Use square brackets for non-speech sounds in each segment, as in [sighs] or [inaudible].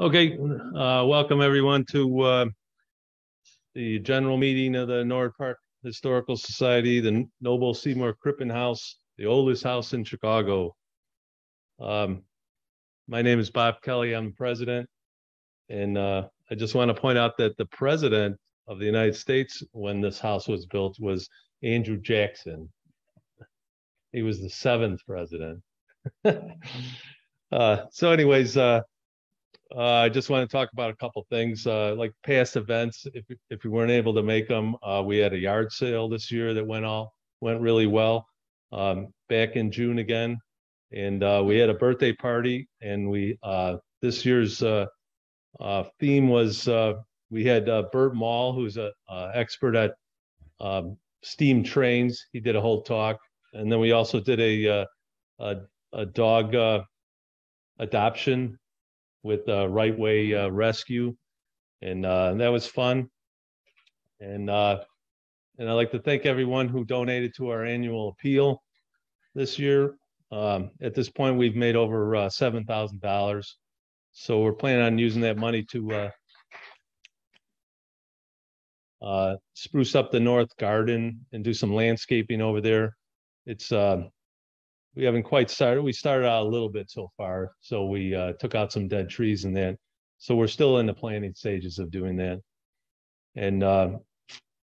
Okay, uh, welcome everyone to, uh, the general meeting of the Norwood Park Historical Society, the Noble Seymour Crippen House, the oldest house in Chicago. Um, my name is Bob Kelly. I'm the president. And, uh, I just want to point out that the president of the United States, when this house was built, was Andrew Jackson. He was the seventh president. [laughs] Uh, so anyways, uh, I just want to talk about a couple things, uh, like past events. If, if we weren't able to make them, uh, we had a yard sale this year that went all, went really well. Um, back in June again. And, uh, we had a birthday party and we, uh, this year's, uh, theme was, we had, Bert Mall, who's a, expert at, um, steam trains. He did a whole talk. And then we also did a, a, a dog, adoption with uh, Right Way uh, Rescue, and uh, that was fun. And uh, and I'd like to thank everyone who donated to our annual appeal this year. Um, at this point, we've made over uh, seven thousand dollars, so we're planning on using that money to uh, uh, spruce up the north garden and do some landscaping over there. It's uh, we haven't quite started. We started out a little bit so far. So we uh, took out some dead trees and that. So we're still in the planning stages of doing that. And uh,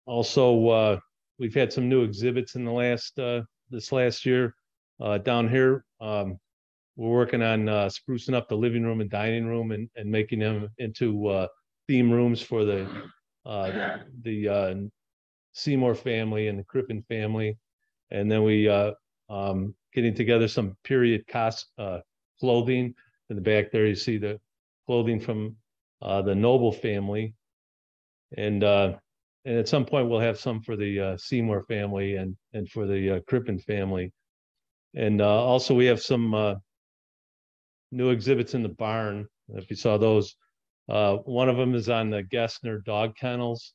also, uh, we've had some new exhibits in the last uh, this last year. Uh, down here, um, we're working on uh, sprucing up the living room and dining room and, and making them into theme rooms for the the Seymour family and the Crippen family. And then we um, getting together some period cost uh, clothing. In the back there, you see the clothing from uh, the Noble family. And uh, and at some point, we'll have some for the uh, Seymour family and and for the uh, Crippen family. And uh, also, we have some new exhibits in the barn. If you saw those, one of them is on the Gessner dog kennels.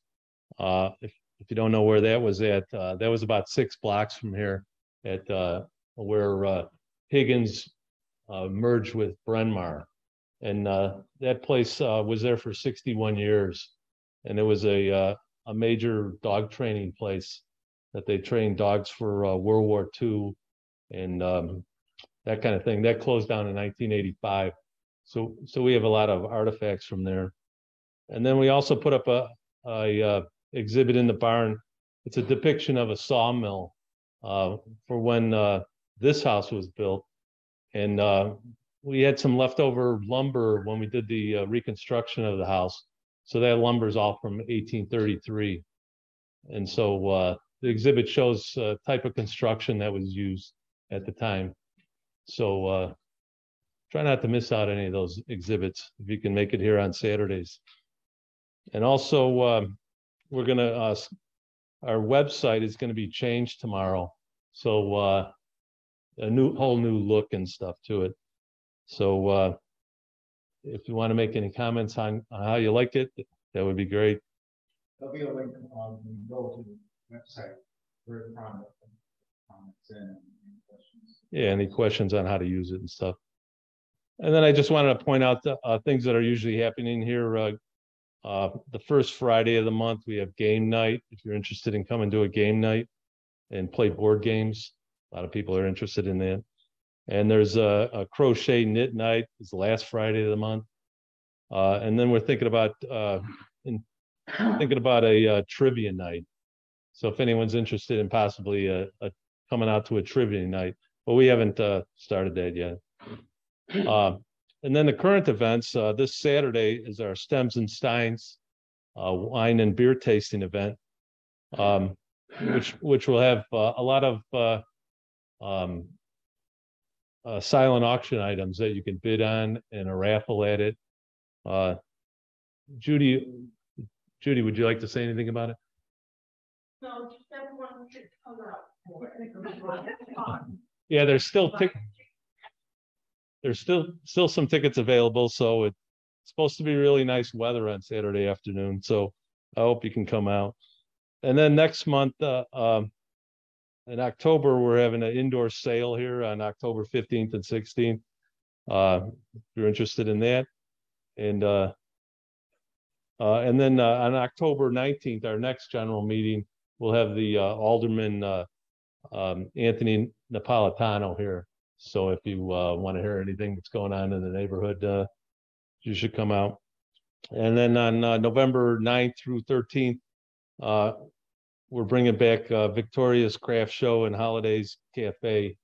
If if you don't know where that was at, that was about six blocks from here at uh, where uh, Higgins uh, merged with Bryn Mawr. And uh, that place uh, was there for 61 years. And it was a, a major dog training place that they trained dogs for World War II and um, that kind of thing. That closed down in 1985. So, so we have a lot of artifacts from there. And then we also put up a, a exhibit in the barn. It's a depiction of a sawmill uh, for when uh, this house was built. And uh, we had some leftover lumber when we did the uh, reconstruction of the house. So that lumber is all from 1833. And so uh, the exhibit shows type of construction that was used at the time. So try not to miss out any of those exhibits if you can make it here on Saturdays. And also, um, we're uh, s- our website is gonna be changed tomorrow. So uh, a new, whole new look and stuff to it. So uh, if you want to make any comments on on how you like it, that would be great. There'll be a link on the go to the website comment. Comments and questions. Yeah, any questions on how to use it and stuff. And then I just wanted to point out the uh, things that are usually happening here. Uh, uh, the first Friday of the month, we have game night. If you're interested in coming to a game night and play board games, a lot of people are interested in that. And there's a, a crochet knit night is the last Friday of the month. Uh, and then we're thinking about uh, in, thinking about a uh, trivia night. So if anyone's interested in possibly a, a coming out to a trivia night, but we haven't uh, started that yet. And then the current events, uh, this Saturday is our Stems and Steins uh, wine and beer tasting event, um, which which will have uh, a lot of uh, um, uh, silent auction items that you can bid on and a raffle at it. Uh, Judy, Judy, would you like to say anything about it? No, just everyone should come out for it. [laughs] Yeah, there's still tic- there's still still some tickets available, so it's supposed to be really nice weather on Saturday afternoon, so I hope you can come out. And then next month, uh, um, in October, we're having an indoor sale here on October fifteenth and sixteenth. Uh, if you're interested in that. And, uh, uh, and then, uh, on October nineteenth, our next general meeting, we'll have the, uh, Alderman, um, Anthony Napolitano here. So if you, uh, want to hear anything that's going on in the neighborhood, uh, you should come out. And then on, uh, November 9th through thirteenth, uh, we're bringing back, uh, Victoria's Craft Show and Holidays Cafe.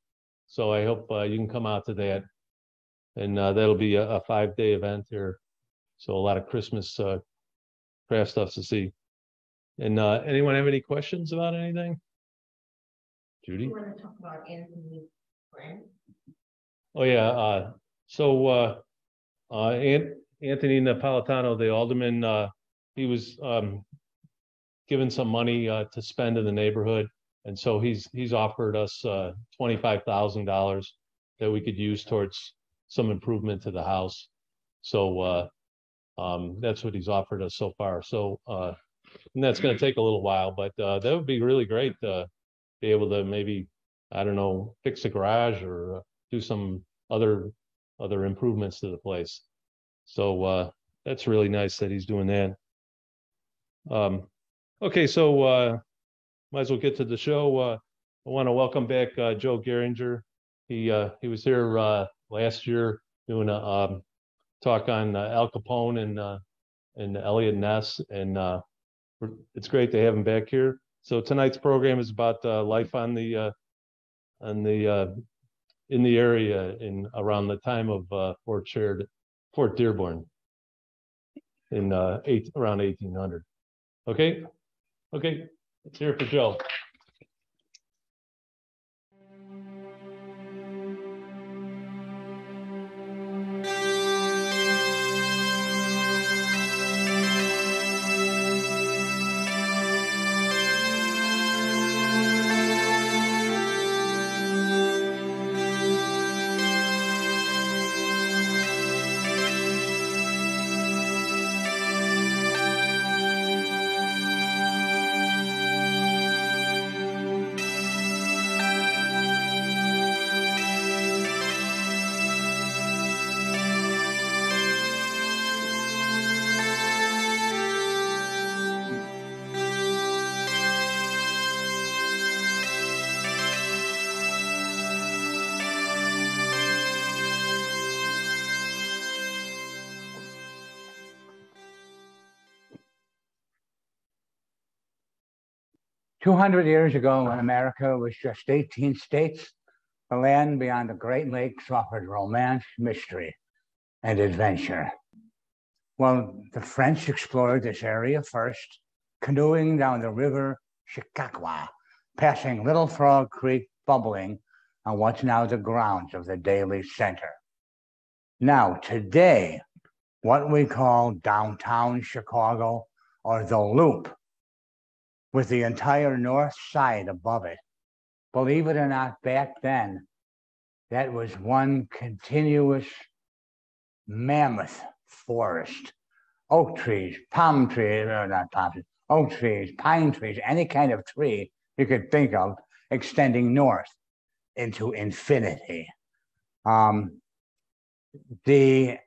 So I hope, uh, you can come out to that. And, that'll be a, a five-day event here. So a lot of Christmas, craft stuff to see. And, anyone have any questions about anything? Judy? You wanna talk about Anthony Grant? Oh, yeah, uh, so, uh, uh, An- Anthony Napolitano, the alderman, uh, he was, um, given some money, uh, to spend in the neighborhood. And so he's, he's offered us, uh, twenty-five thousand dollars that we could use towards some improvement to the house. So, uh, um, that's what he's offered us so far. So, uh, and that's gonna take a little while, but, uh, that would be really great, to be able to maybe, I don't know, fix a garage or uh, do some other, other improvements to the place. So, uh, that's really nice that he's doing that. Um, okay, so, uh, might as well get to the show. Uh, I want to welcome back, uh, Joe Geringer. He, uh, he was here, uh, last year doing a, um, talk on uh, Al Capone and, uh, and Eliot Ness, and, uh, it's great to have him back here. So tonight's program is about, uh, life on the, uh, on the, uh, in the area in, around the time of, uh, Fort Sheridan, Fort Dearborn. In, uh, eight, around eighteen hundred. Okay, okay, it's here for Joe. Two hundred years ago, when America was just eighteen states, the land beyond the Great Lakes offered romance, mystery, and adventure. Well, the French explored this area first, canoeing down the river Chicago, passing Little Frog Creek bubbling on what's now the grounds of the Daley Center. Now, today, what we call downtown Chicago or the Loop with the entire north side above it. Believe it or not, back then, that was one continuous mammoth forest. Oak trees, palm trees, or not palm trees, oak trees, pine trees, any kind of tree you could think of extending north into infinity. Um, the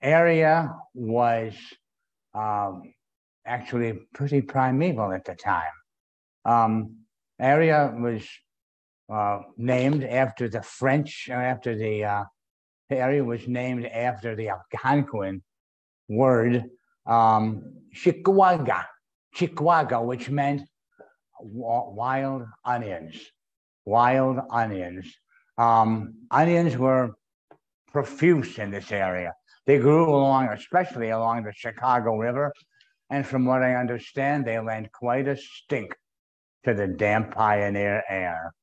area was um, actually pretty primeval at the time. Um, area was uh, named after the French, uh, after the, uh, area was named after the Algonquin word um, Chickawaga, which meant wild onions, wild onions. Um, onions were profuse in this area. They grew along, especially along the Chicago River, and from what I understand, they lend quite a stink to the damp pioneer air.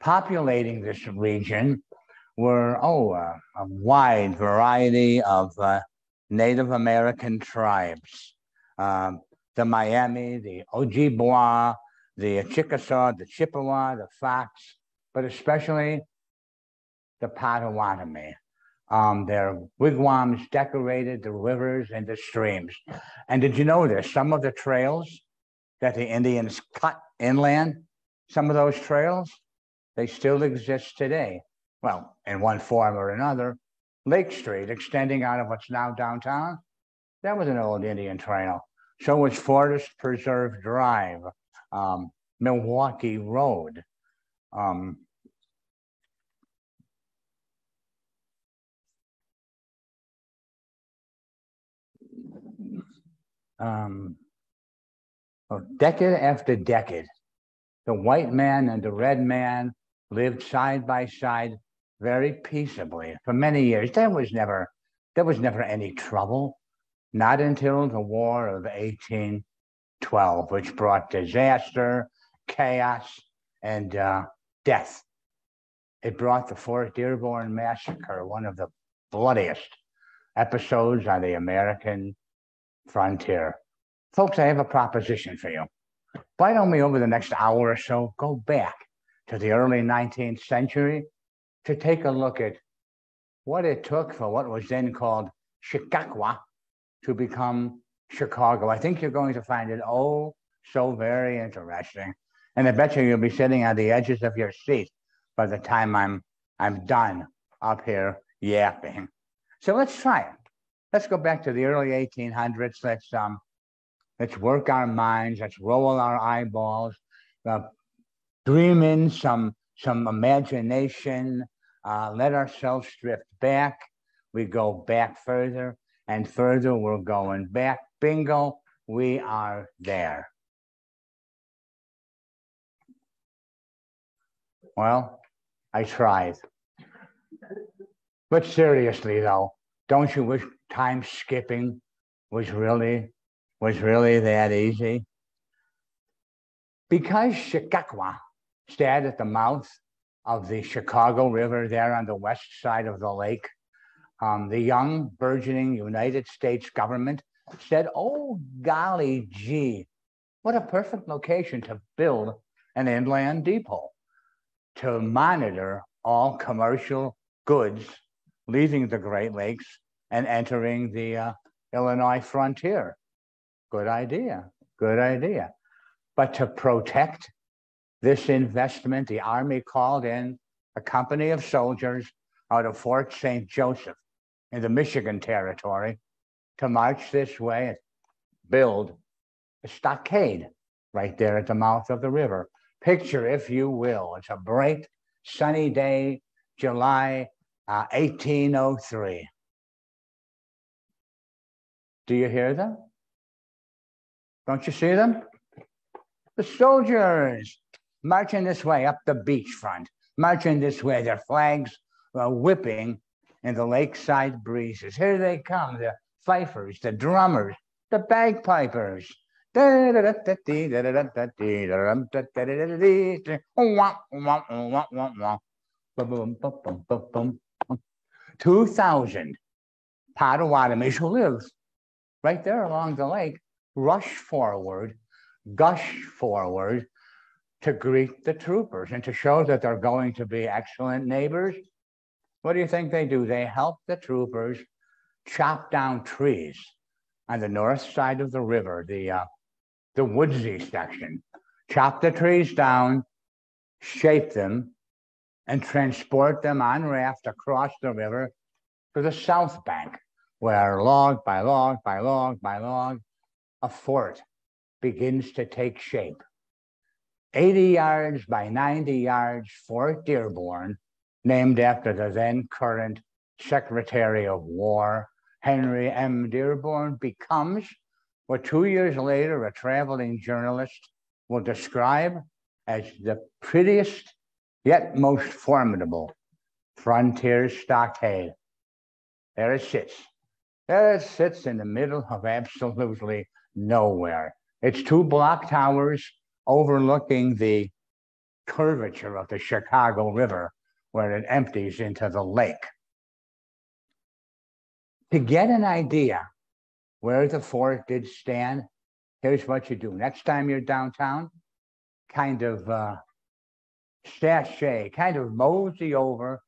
Populating this region were, oh, uh, a wide variety of uh, Native American tribes. Um, the Miami, the Ojibwa, the Chickasaw, the Chippewa, the Fox, but especially the Potawatomi. Um, their wigwams decorated the rivers and the streams. And did you know this? Some of the trails that the Indians cut inland, some of those trails, they still exist today. Well, in one form or another, Lake Street, extending out of what's now downtown, that was an old Indian trail. So was Forest Preserve Drive, um, Milwaukee Road. Um, um, well, decade after decade, the white man and the red man lived side by side very peaceably for many years. There was never, there was never any trouble, not until the War of 1812, which brought disaster, chaos, and uh, death. It brought the Fort Dearborn Massacre, one of the bloodiest episodes on the American frontier. Folks, I have a proposition for you. Why don't we, over the next hour or so, go back to the early 19th century to take a look at what it took for what was then called Chicago to become Chicago. I think you're going to find it oh so very interesting. And I bet you you'll be sitting on the edges of your seat by the time I'm I'm done up here yapping. So let's try it. Let's go back to the early 1800s. Let's um let's work our minds. Let's roll our eyeballs. Uh, dream in some some imagination. Uh, let ourselves drift back. We go back further and further. We're going back. Bingo, we are there. Well, I tried. But seriously though, don't you wish time skipping was really was really that easy? Because Chicago stayed at the mouth of the Chicago River there on the west side of the lake, um, the young burgeoning United States government said, oh, golly gee, what a perfect location to build an inland depot to monitor all commercial goods leaving the Great Lakes and entering the uh, Illinois frontier. Good idea, good idea. But to protect this investment, the Army called in a company of soldiers out of Fort St. Joseph in the Michigan Territory to march this way and build a stockade right there at the mouth of the river. Picture, if you will, it's a bright, sunny day, July uh, 1803. Do you hear them? Don't you see them? The soldiers marching this way up the beachfront, marching this way, their flags uh, whipping in the lakeside breezes. Here they come, the fifers, the drummers, the bagpipers. Two thousand Potawatomis who live right there along the lake rush forward, gush forward to greet the troopers and to show that they're going to be excellent neighbors. What do you think they do? They help the troopers chop down trees on the north side of the river, the, uh, the woodsy section. Chop the trees down, shape them, and transport them on raft across the river to the south bank, where log by log by log by log, a fort begins to take shape. 80 yards by 90 yards, Fort Dearborn, named after the then current Secretary of War, Henry M. Dearborn, becomes what two years later a traveling journalist will describe as the prettiest yet most formidable frontier stockade. There it sits. It sits in the middle of absolutely nowhere. It's two block towers overlooking the curvature of the Chicago River where it empties into the lake. To get an idea where the fort did stand, here's what you do. Next time you're downtown, kind of uh, kind of mosey over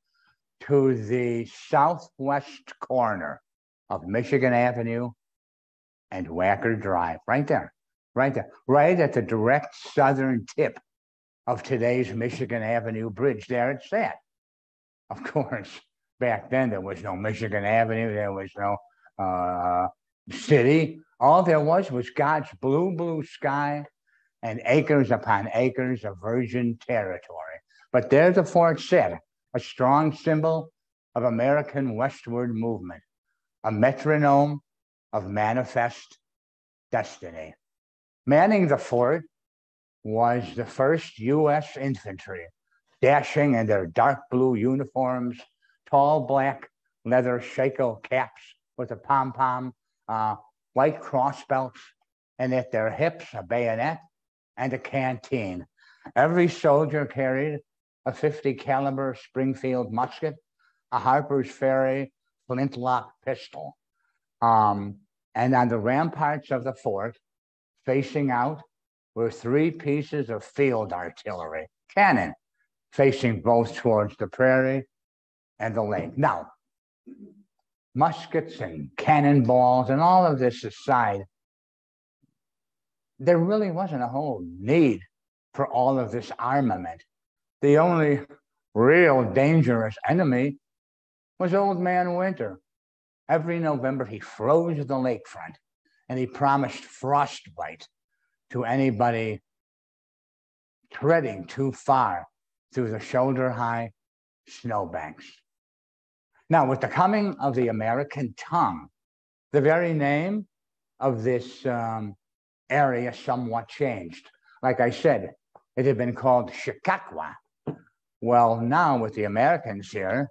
to the southwest corner of Michigan Avenue and Wacker Drive, right there right there, right at the direct southern tip of today's Michigan Avenue Bridge. There it's at. Of [laughs] course, Back then, there was no Michigan Avenue, there was no uh, city. All there was was God's blue, blue sky and acres upon acres of virgin territory. But there the fort sat, a strong symbol of American westward movement, a metronome of manifest destiny. Manning the fort was the first U.S. infantry, dashing in their dark blue uniforms, tall black leather shako caps with a pom pom, uh, white cross belts, and at their hips a bayonet and a canteen. Every soldier carried a 50 caliber Springfield musket, a Harper's Ferry flintlock pistol. Um, and on the ramparts of the fort, facing out, were three pieces of field artillery, cannon, facing both towards the prairie and the lake. Now, muskets and cannonballs and all of this aside, there really wasn't a whole need for all of this armament. The only real dangerous enemy was Old Man Winter. Every November, he froze the lakefront and he promised frostbite to anybody treading too far through the shoulder high snowbanks. Now, with the coming of the American tongue, the very name of this um, area somewhat changed. Like I said, it had been called Chicago. Well, now with the Americans here,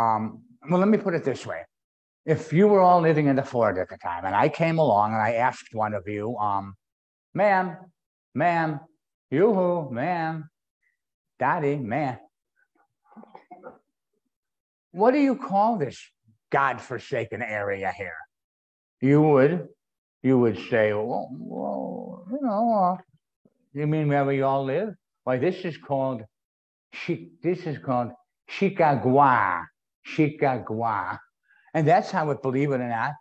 um, well, let me put it this way. If you were all living in the fort at the time and I came along and I asked one of you, um, ma'am, ma'am, yoo-hoo, ma'am, daddy, man, what do you call this godforsaken area here? You would you would say, well, well you know, uh, you mean where we all live? Why, this is called, this is called Chicagua, Chicagua. And that's how it, believe it or not,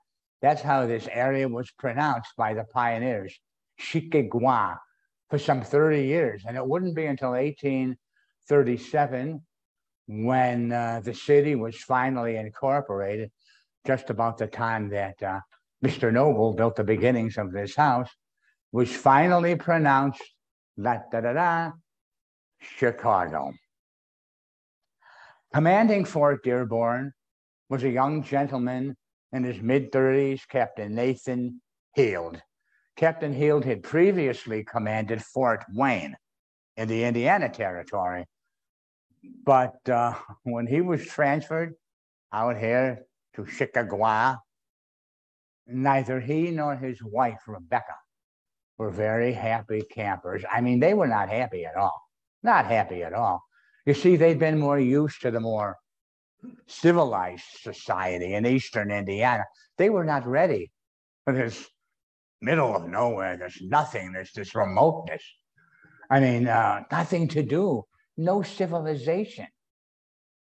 that's how this area was pronounced by the pioneers, Chicagua, for some 30 years. And it wouldn't be until 1837 when uh, the city was finally incorporated, just about the time that uh, Mr. Noble built the beginnings of this house, was finally pronounced da da da da Chicago. Commanding Fort Dearborn was a young gentleman in his mid 30s, Captain Nathan Heald. Captain Heald had previously commanded Fort Wayne in the Indiana Territory. But uh, when he was transferred out here to Chicago, neither he nor his wife, Rebecca, were very happy campers. I mean, they were not happy at all. Not happy at all. You see, they'd been more used to the more civilized society in eastern Indiana. They were not ready for this middle of nowhere. There's nothing. There's this remoteness. I mean, uh, nothing to do. No civilization.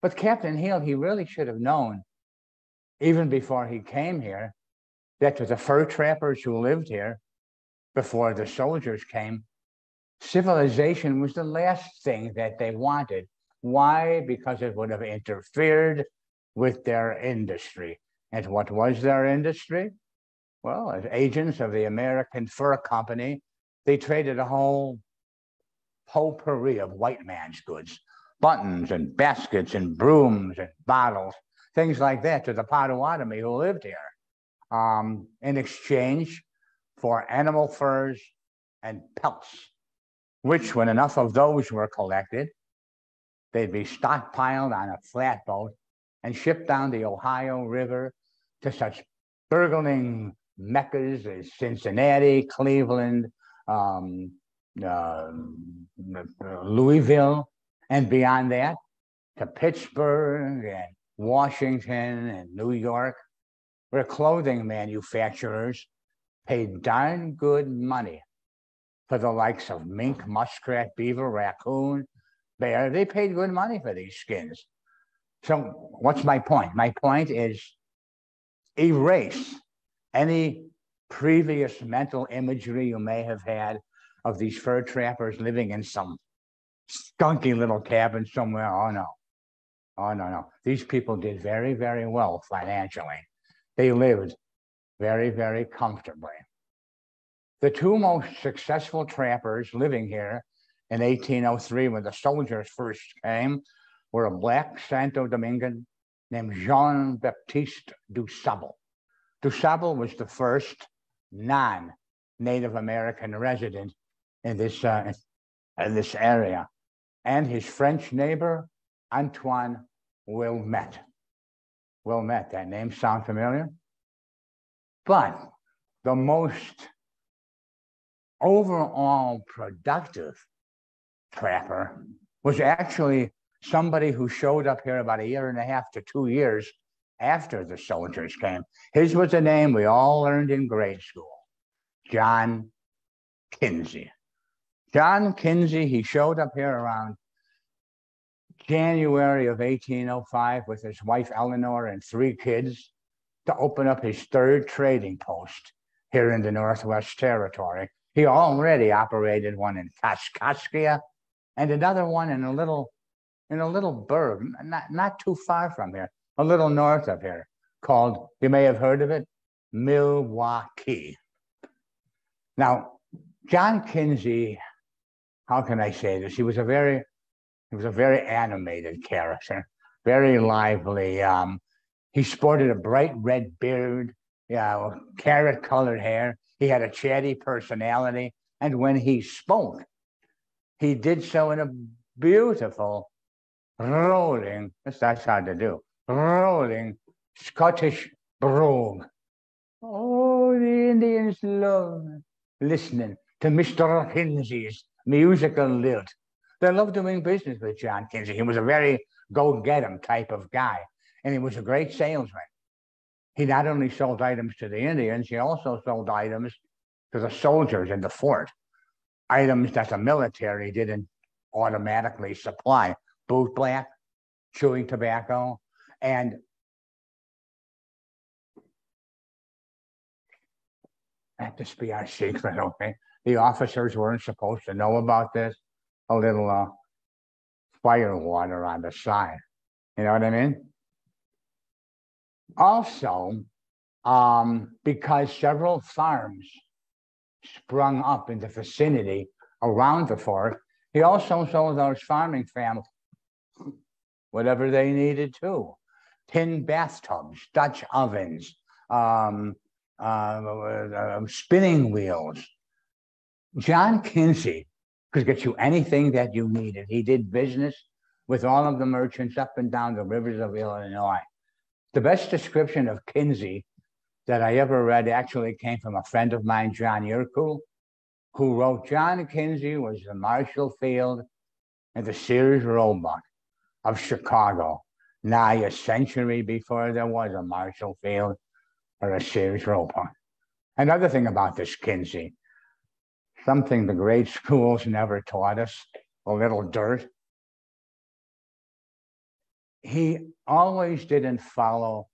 But Captain Heald, he really should have known, even before he came here, that to the fur trappers who lived here before the soldiers came, civilization was the last thing that they wanted. Why? Because it would have interfered with their industry. And what was their industry? Well, as agents of the American Fur Company, they traded a whole potpourri of white man's goods buttons and baskets and brooms and bottles, things like that to the Potawatomi who lived here um, in exchange for animal furs and pelts, which, when enough of those were collected, they'd be stockpiled on a flatboat and shipped down the Ohio River to such burgeoning meccas as Cincinnati, Cleveland, um, uh, Louisville, and beyond that to Pittsburgh and Washington and New York where clothing manufacturers paid darn good money for the likes of mink, muskrat, beaver, raccoon, bear. Uh, they paid good money for these skins. So, what's my point? My point is erase any previous mental imagery you may have had of these fur trappers living in some skunky little cabin somewhere. Oh no. Oh, no, no. These people did very, very well financially. They lived very, very comfortably. The two most successful trappers living here in 1803, when the soldiers first came, were a black Santo Domingan named Jean Baptiste du Sable. Du Sable was the first non Native American resident in this, uh, in this area, and his French neighbor, Antoine Wilmette. Wilmette, that name sound familiar? But the most overall productive trapper was actually somebody who showed up here about a year and a half to two years after the soldiers came. His was a name we all learned in grade school John Kinzie. John Kinzie, he showed up here around January of 1805 with his wife Eleanor and three kids to open up his third trading post here in the Northwest Territory. He already operated one in Kaskaskia and another one in a little in a little burg, not, not too far from here, a little north of here, called, you may have heard of it, Milwaukee. Now, John Kinzie, how can I say this? He was a very, he was a very animated character, very lively. Um, he sported a bright red beard, yeah, carrot colored hair. He had a chatty personality. And when he spoke, he did so in a beautiful rolling, that's hard to do, rolling Scottish brogue. Oh, the Indians love listening to Mr. Kinzie's musical lilt. They love doing business with John Kinzie. He was a very go get 'em type of guy, and he was a great salesman. He not only sold items to the Indians, he also sold items to the soldiers in the fort, items that the military didn't automatically supply boot black, chewing tobacco, and that just be our secret, okay? The officers weren't supposed to know about this. A little uh, fire water on the side. You know what I mean? Also, um, because several farms sprung up in the vicinity around the fort, he also sold those farming families whatever they needed too Tin bathtubs, Dutch ovens, um, uh, uh, spinning wheels. John Kinzie could get you anything that you needed. He did business with all of the merchants up and down the rivers of Illinois. The best description of Kinzie that I ever read actually came from a friend of mine, John Yerkul, who wrote John Kinzie was the Marshall Field and the Sears Roebuck of Chicago, nigh a century before there was a Marshall Field or a Sears Roebuck. Another thing about this Kinzie, something the great schools never taught us, a little dirt. He always didn't follow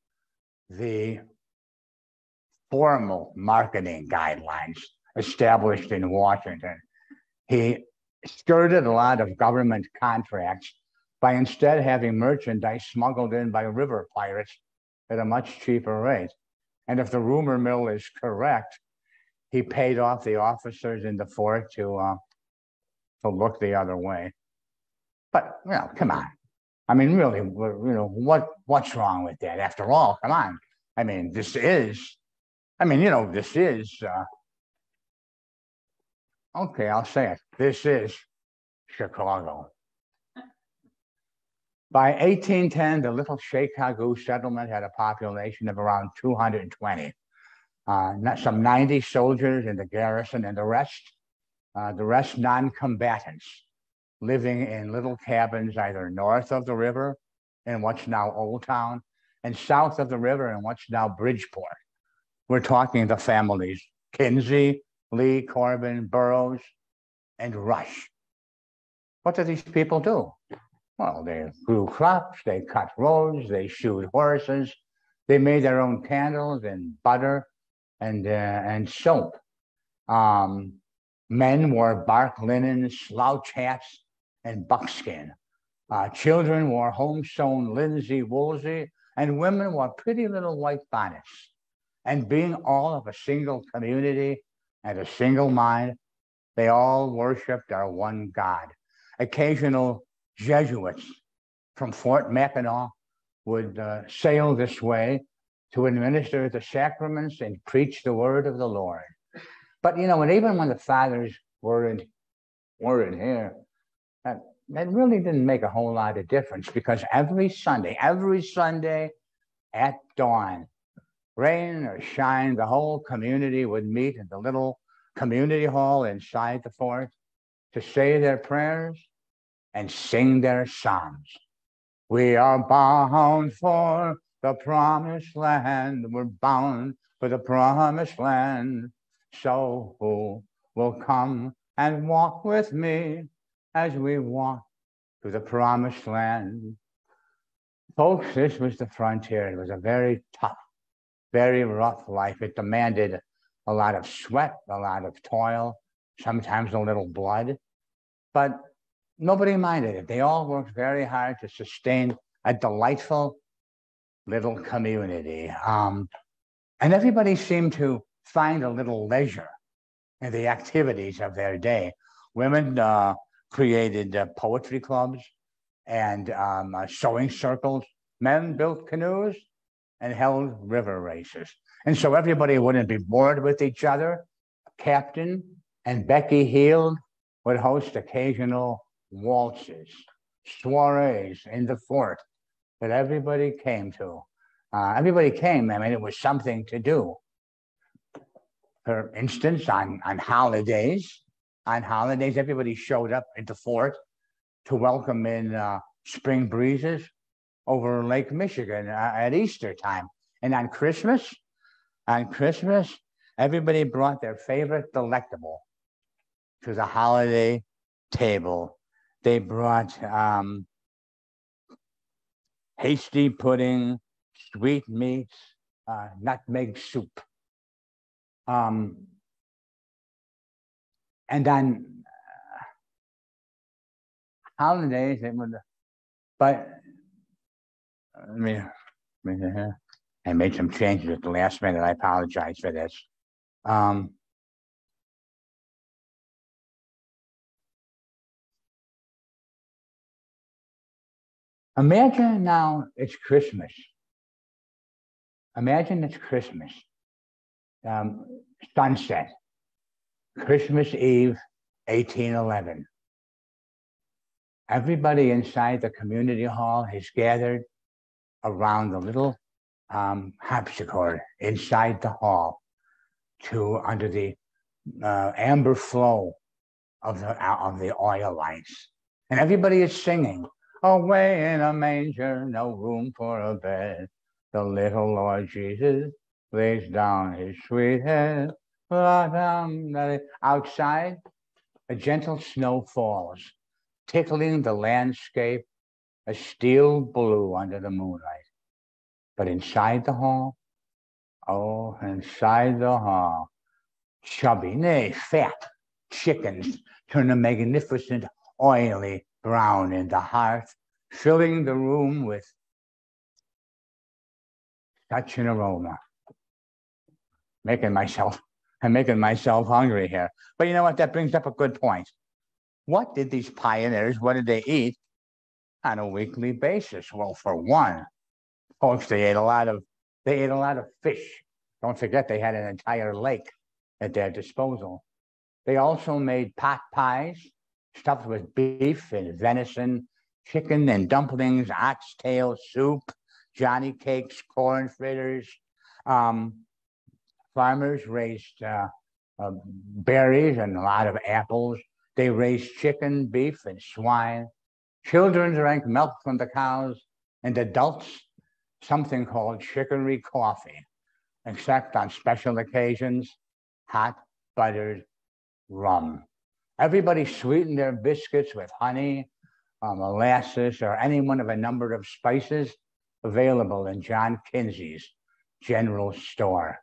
the formal marketing guidelines established in Washington. He skirted a lot of government contracts by instead having merchandise smuggled in by river pirates at a much cheaper rate. And if the rumor mill is correct, he paid off the officers in the fort to uh, to look the other way. But you know, come on. I mean, really, you know, what what's wrong with that? After all, come on. I mean, this is, I mean, you know, this is. Uh, okay, I'll say it. This is Chicago. By 1810, the little Chicago settlement had a population of around 220. Uh, some 90 soldiers in the garrison and the rest, uh, the rest non-combatants living in little cabins either north of the river in what's now Old Town and south of the river in what's now Bridgeport. We're talking the families Kinzie, Lee, Corbin, Burroughs, and Rush. What do these people do? Well, they grew crops, they cut roads, they shoed horses, they made their own candles and butter and uh, and soap. Um, men wore bark linen, slouch hats, and buckskin. Uh, children wore home-sewn linsey woolsey, and women wore pretty little white bonnets. And being all of a single community and a single mind, they all worshiped our one God. Occasional Jesuits from Fort Mackinac would uh, sail this way to administer the sacraments and preach the word of the Lord. But you know, and even when the fathers were in, were in here, that, that really didn't make a whole lot of difference because every Sunday, every Sunday at dawn, rain or shine, the whole community would meet in the little community hall inside the fort to say their prayers and sing their psalms. We are bound for the promised land. We're bound for the promised land. So who will come and walk with me as we walk to the promised land? Folks, this was the frontier. It was a very tough, very rough life. It demanded a lot of sweat, a lot of toil, sometimes a little blood. But nobody minded it. They all worked very hard to sustain a delightful little community. Um, and everybody seemed to find a little leisure in the activities of their day. Women uh, created uh, poetry clubs and um, uh, sewing circles. Men built canoes and held river races. And so everybody wouldn't be bored with each other. Captain and Becky Heald would host occasional waltzes, soirees in the fort that everybody came to. Uh, everybody came. I mean, it was something to do. For instance, on, on holidays, on holidays, everybody showed up at the fort to welcome in uh, spring breezes over in Lake Michigan uh, at Easter time. And on Christmas, on Christmas, everybody brought their favorite delectable to the holiday table they brought um, hasty pudding, sweet meats, uh, nutmeg soup. Um, and on uh, holidays, it would, but I I made some changes at the last minute. I apologize for this. Um, Imagine now it's Christmas. Imagine it's Christmas. Um, sunset, Christmas Eve, 1811. Everybody inside the community hall has gathered around the little um, harpsichord inside the hall to under the uh, amber flow of the, of the oil lights. And everybody is singing Away in a manger, no room for a bed. The little Lord Jesus lays down his sweet head. Outside, a gentle snow falls, tickling the landscape a steel blue under the moonlight. But inside the hall, oh, inside the hall, chubby, nay, fat chickens turn a magnificent, oily brown in the hearth, filling the room with such an aroma. Making myself, I'm making myself hungry here. But you know what? That brings up a good point. What did these pioneers, what did they eat on a weekly basis? Well, for one, folks, they ate a lot of they ate a lot of fish. Don't forget they had an entire lake at their disposal. They also made pot pies, stuffed with beef and venison, chicken and dumplings, oxtail soup, Johnny cakes, corn fritters. Um, farmers raised uh, uh, berries and a lot of apples. They raised chicken, beef, and swine. Children drank milk from the cows, and adults something called chicory coffee, except on special occasions, hot buttered rum. Everybody sweetened their biscuits with honey, uh, molasses, or any one of a number of spices available in John Kinzie's general store.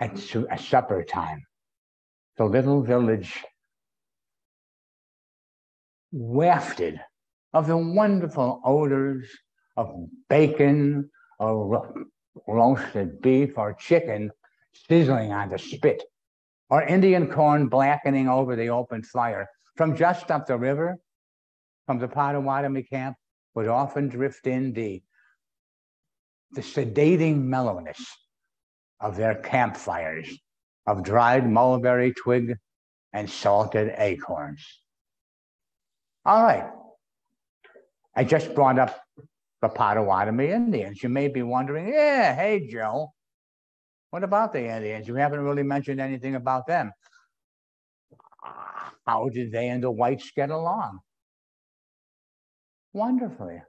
At, at supper time, the little village wafted of the wonderful odors of bacon or ro- roasted beef or chicken sizzling on the spit, or Indian corn blackening over the open fire. From just up the river, from the Potawatomi camp, would often drift in the, the sedating mellowness of their campfires, of dried mulberry twig and salted acorns. All right. I just brought up the Potawatomi Indians. You may be wondering, yeah, hey, Joe, what about the Indians? You haven't really mentioned anything about them. How did they and the whites get along? Wonderfully.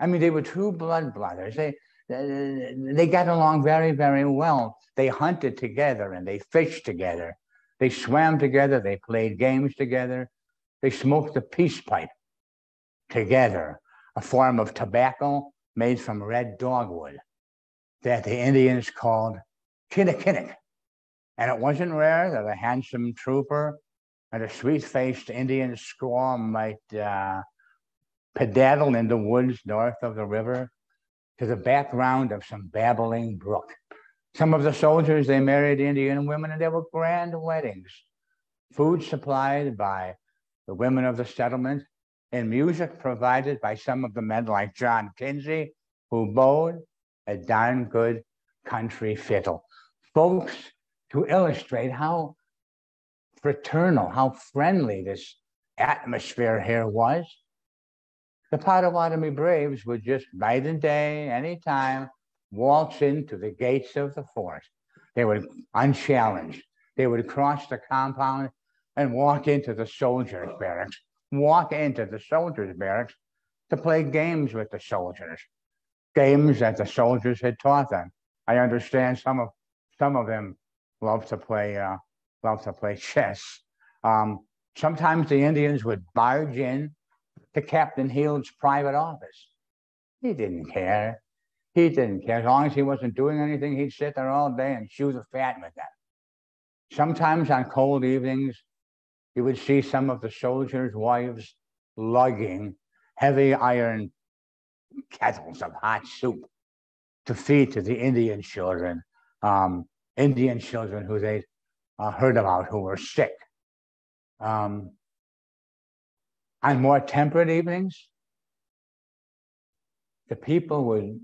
I mean, they were true blood brothers. They, they got along very, very well. They hunted together and they fished together. They swam together. They played games together. They smoked the peace pipe together, a form of tobacco made from red dogwood that the Indians called kinnikinnick. And it wasn't rare that a handsome trooper and a sweet-faced Indian squaw might uh, pedaddle in the woods north of the river to the background of some babbling brook. Some of the soldiers, they married Indian women and there were grand weddings. Food supplied by the women of the settlement and music provided by some of the men like John Kinzie, who bowed a darn good country fiddle. Folks, to illustrate how fraternal, how friendly this atmosphere here was, the Potawatomi Braves would just night and day, anytime, waltz into the gates of the fort. They would, unchallenged, they would cross the compound and walk into the soldiers' barracks, walk into the soldiers' barracks to play games with the soldiers, games that the soldiers had taught them. I understand some of some of them love to play uh, love to play [laughs] chess. Um, sometimes the Indians would barge in to Captain Heald's private office. He didn't care. He didn't care. As long as he wasn't doing anything, he'd sit there all day and chew the fat with them. Sometimes on cold evenings, you would see some of the soldiers' wives lugging heavy iron kettles of hot soup to feed to the Indian children, um, Indian children who they uh, heard about who were sick. Um, on more temperate evenings, the people would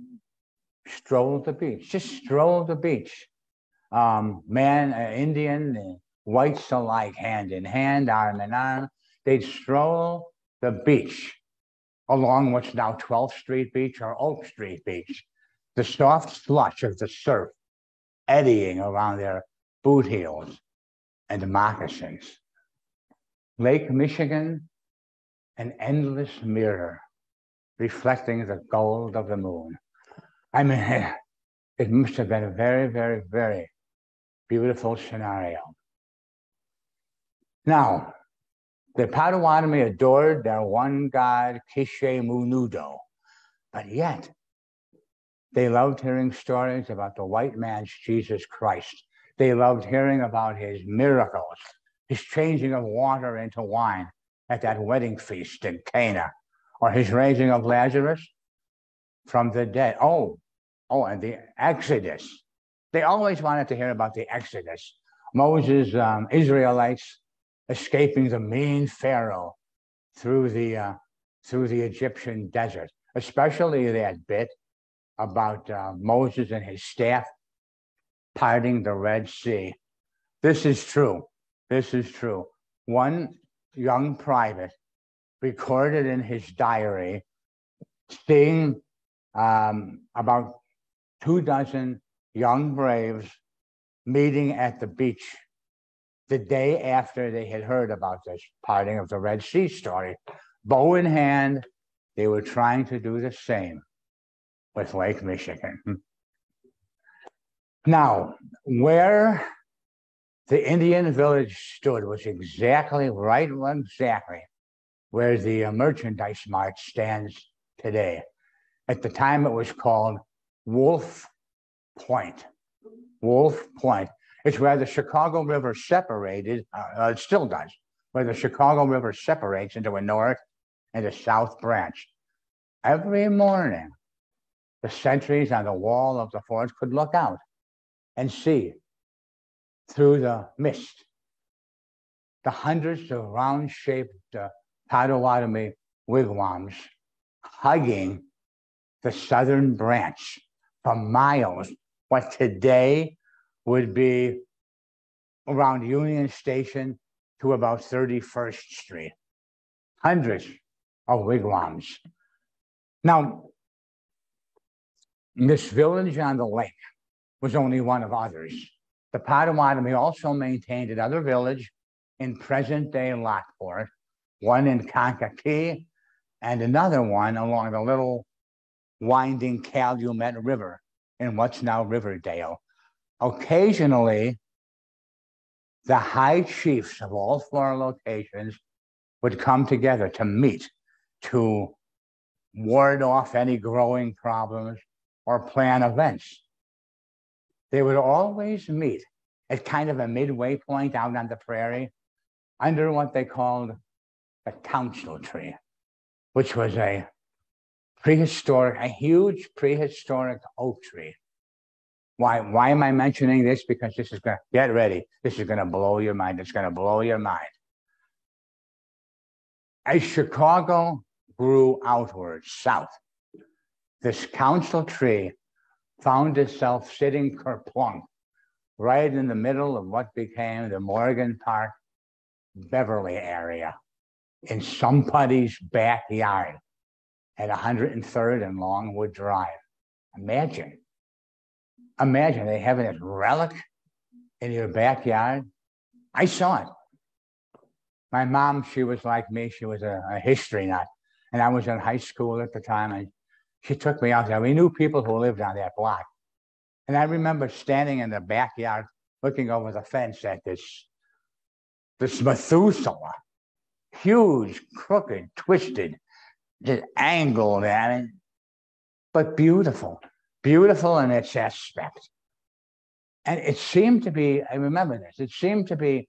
stroll the beach, just stroll the beach. Um, man, uh, Indian, whites alike, hand in hand, arm in arm. They'd stroll the beach along what's now 12th Street Beach or Oak Street Beach. The soft slush of the surf eddying around their boot heels and moccasins. Lake Michigan, an endless mirror reflecting the gold of the moon. I mean, [laughs] it must have been a very, very, very beautiful scenario. Now, the Potawatomi adored their one god, Kishe Munudo, but yet they loved hearing stories about the white man's Jesus Christ. They loved hearing about his miracles, his changing of water into wine at that wedding feast in Cana, or his raising of Lazarus from the dead. Oh, oh, and the Exodus. They always wanted to hear about the Exodus. Moses, um, Israelites escaping the mean Pharaoh through the uh, through the Egyptian desert, especially that bit about uh, Moses and his staff parting the Red Sea. This is true. This is true. One young private recorded in his diary seeing um, about two dozen young braves meeting at the beach the day after they had heard about this parting of the Red Sea story. Bow in hand, they were trying to do the same with Lake Michigan. Now, where the Indian village stood was exactly right, exactly where the uh, merchandise mart stands today. At the time, it was called Wolf Point. Wolf Point. It's where the Chicago River separated, uh, uh, it still does, where the Chicago River separates into a north and a South Branch. Every morning, the sentries on the wall of the fort could look out and see through the mist the hundreds of round shaped uh, Potawatomi wigwams hugging the southern branch for miles, what today would mm. be around Union Station to about 31st Street. Hundreds of wigwams. Now, this village on the lake was only one of others. The Potawatomi also maintained another village in present day Lockport, one in Kankakee, and another one along the little winding Calumet River in what's now Riverdale. Occasionally, the high chiefs of all four locations would come together to meet to ward off any growing problems or plan events. They would always meet at kind of a midway point out on the prairie under what they called the council tree, which was a prehistoric, a huge prehistoric oak tree. Why, why am I mentioning this? Because this is gonna get ready. This is gonna blow your mind. It's gonna blow your mind. As Chicago grew outward south, this council tree found itself sitting kerplunk right in the middle of what became the Morgan Park Beverly area in somebody's backyard at 103rd and Longwood Drive. Imagine, imagine they having a relic in your backyard. I saw it. My mom, she was like me. She was a, a history nut. And I was in high school at the time. And she took me out there. We knew people who lived on that block. And I remember standing in the backyard looking over the fence at this, this Methuselah, huge, crooked, twisted, just angled at it, but beautiful, beautiful in its aspect. And it seemed to be, I remember this, it seemed to be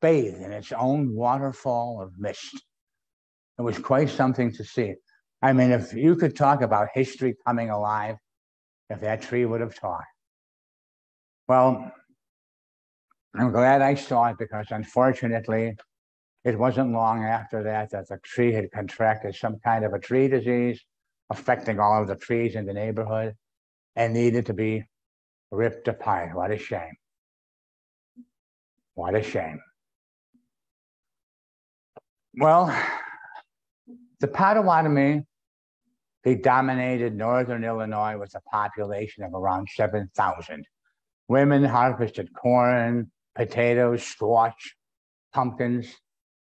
bathed in its own waterfall of mist. It was quite something to see. I mean, if you could talk about history coming alive, if that tree would have talked. Well, I'm glad I saw it because unfortunately, it wasn't long after that that the tree had contracted some kind of a tree disease affecting all of the trees in the neighborhood and needed to be ripped apart. What a shame. What a shame. Well, the Potawatomi, they dominated northern Illinois with a population of around 7,000. Women harvested corn, potatoes, squash, pumpkins.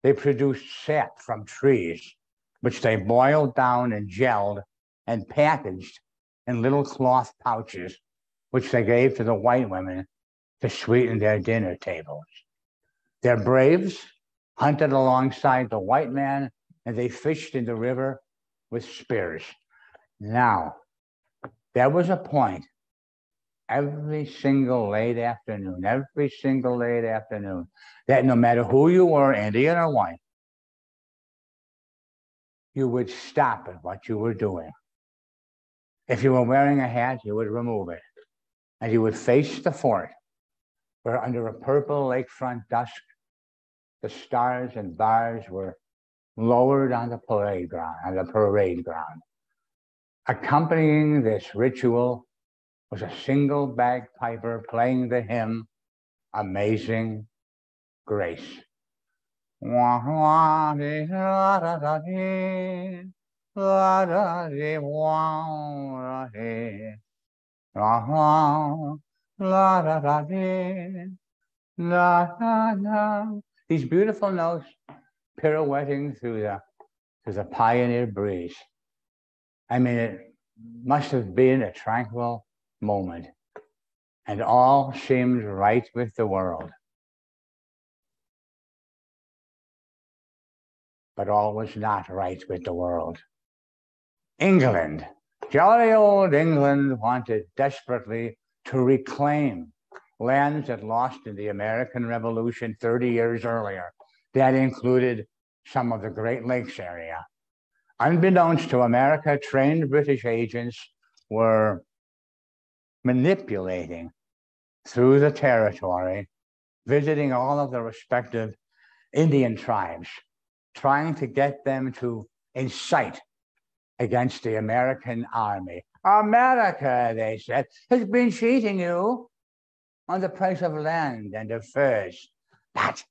They produced sap from trees, which they boiled down and gelled and packaged in little cloth pouches, which they gave to the white women to sweeten their dinner tables. Their braves hunted alongside the white man and they fished in the river with spears. Now, there was a point every single late afternoon, every single late afternoon, that no matter who you were, Indian or white, you would stop at what you were doing. If you were wearing a hat, you would remove it. And you would face the fort, where under a purple lakefront dusk, the stars and bars were lowered on the parade ground, on the parade ground. Accompanying this ritual was a single bagpiper playing the hymn Amazing Grace. [laughs] These beautiful notes pirouetting through the through the pioneer breeze. I mean, it must have been a tranquil moment, and all seemed right with the world. But all was not right with the world. England, jolly old England, wanted desperately to reclaim lands it lost in the American Revolution 30 years earlier. That included some of the Great Lakes area. Unbeknownst to America, trained British agents were manipulating through the territory, visiting all of the respective Indian tribes, trying to get them to incite against the American army. America, they said, has been cheating you on the price of land and of furs. But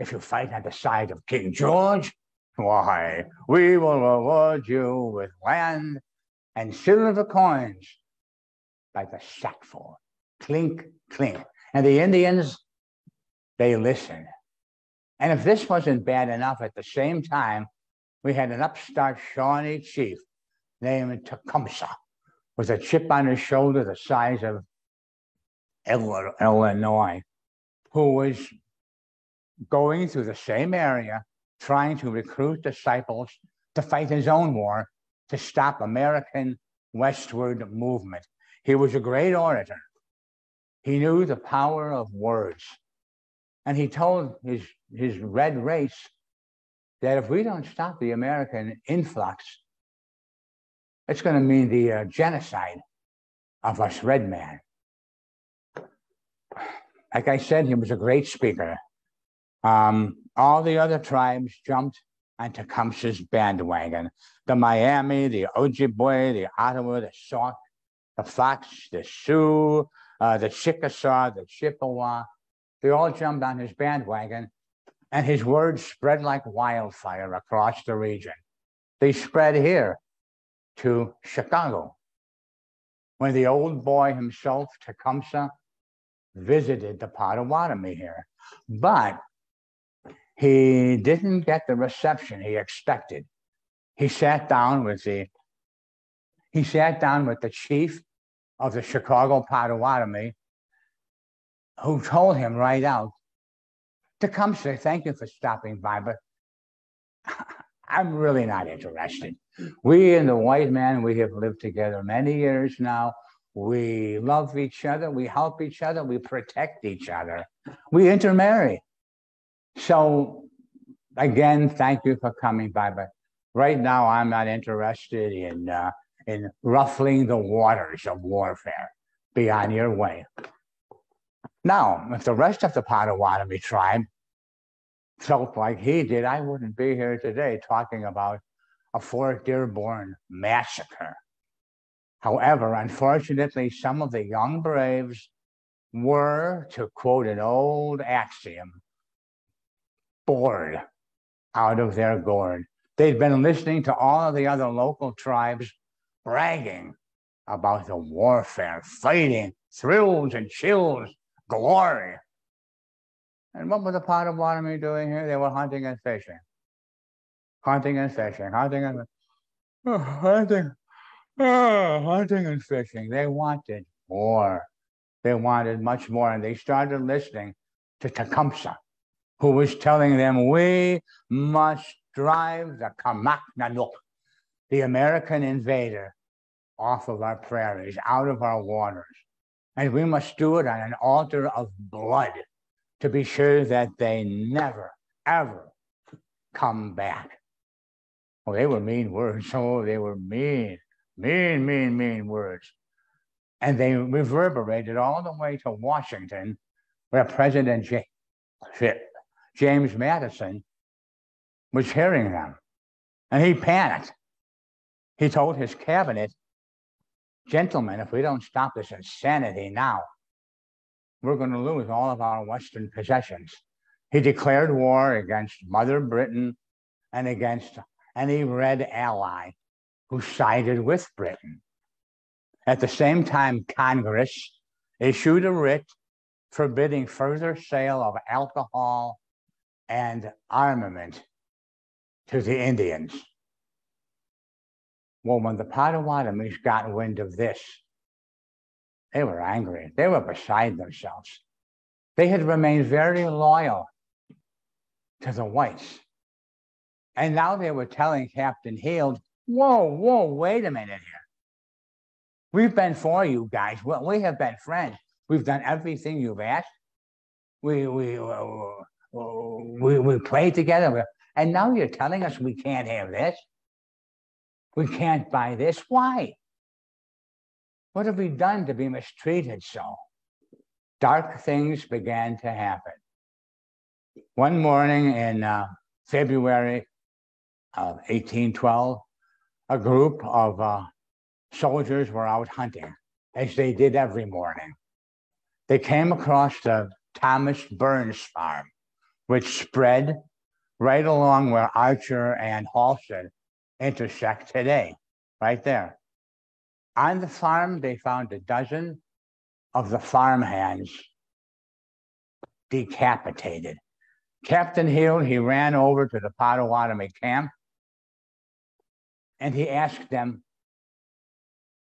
if you fight on the side of King George, why, we will reward you with land and silver coins by the sackful. Clink, clink. And the Indians, they listened. And if this wasn't bad enough, at the same time, we had an upstart Shawnee chief named Tecumseh with a chip on his shoulder the size of Illinois, who was going through the same area, trying to recruit disciples to fight his own war to stop American westward movement. He was a great orator. He knew the power of words. And he told his, his red race that if we don't stop the American influx, it's going to mean the uh, genocide of us red men. Like I said, he was a great speaker. Um, all the other tribes jumped on Tecumseh's bandwagon. The Miami, the Ojibwe, the Ottawa, the Sauk, the Fox, the Sioux, uh, the Chickasaw, the Chippewa, they all jumped on his bandwagon and his words spread like wildfire across the region. They spread here to Chicago. When the old boy himself, Tecumseh, visited the Potawatomi here, but he didn't get the reception he expected. He sat down with the he sat down with the chief of the Chicago Potawatomi, who told him right out Tecumseh, thank you for stopping by, but [laughs] I'm really not interested. We and the white man, we have lived together many years now. We love each other, we help each other, we protect each other, we intermarry. So, again, thank you for coming by, but right now I'm not interested in, uh, in ruffling the waters of warfare. Be on your way. Now, if the rest of the Potawatomi tribe felt like he did, I wouldn't be here today talking about a Fort Dearborn massacre. However, unfortunately, some of the young braves were, to quote an old axiom, bored out of their gourd. They'd been listening to all of the other local tribes bragging about the warfare, fighting, thrills and chills, glory. And what were the Potawatomi doing here? They were hunting and fishing. Hunting and fishing, hunting and oh, [sighs] hunting, oh, [sighs] hunting and fishing. They wanted more. They wanted much more. And they started listening to Tecumseh, who was telling them, we must drive the Kamaknanuk, the American invader, off of our prairies, out of our waters. And we must do it on an altar of blood to be sure that they never, ever come back. Well, they were mean words. [laughs] Oh, they were mean, mean, mean, mean words. And they reverberated all the way to Washington, where President J- James Madison was hearing them. And he panicked. He told his cabinet, Gentlemen, if we don't stop this insanity now, we're going to lose all of our Western possessions. He declared war against Mother Britain and against any red ally who sided with Britain. At the same time, Congress issued a writ forbidding further sale of alcohol and armament to the Indians. Well, when the Potawatomis got wind of this, they were angry. They were beside themselves. They had remained very loyal to the whites. And now they were telling Captain Heald, whoa, whoa, wait a minute here. We've been for you guys. We have been friends. We've done everything you've asked. We we uh, we, we played together. And now you're telling us we can't have this? We can't buy this? Why? What have we done to be mistreated so? Dark things began to happen. One morning in uh, February of 1812, a group of uh, soldiers were out hunting, as they did every morning. They came across the Thomas Burns farm, which spread right along where Archer and Halsted intersect today, right there. On the farm, they found a dozen of the farmhands decapitated. Captain Heald, he ran over to the Potawatomi camp and he asked them,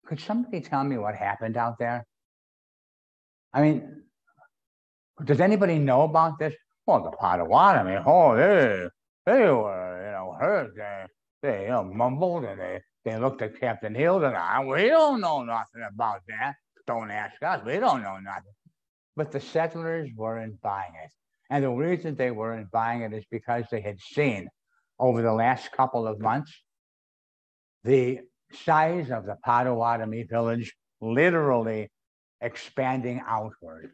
Could somebody tell me what happened out there? I mean, does anybody know about this? Well, the Potawatomi, oh, they, they were, you know, hurt. They, you know, mumbled and they, they looked at Captain Heald and I, we don't know nothing about that. Don't ask us. We don't know nothing. But the settlers weren't buying it. And the reason they weren't buying it is because they had seen over the last couple of months the size of the Potawatomi village literally expanding outward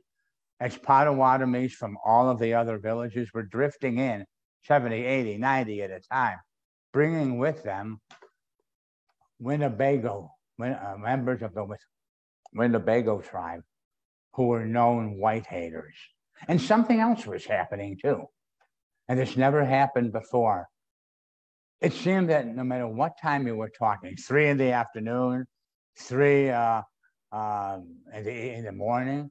as Potawatomis from all of the other villages were drifting in 70, 80, 90 at a time, bringing with them Winnebago, uh, members of the Winnebago tribe who were known white haters. And something else was happening too. And this never happened before. It seemed that no matter what time you were talking, three in the afternoon, three uh, um, in, the, in the morning,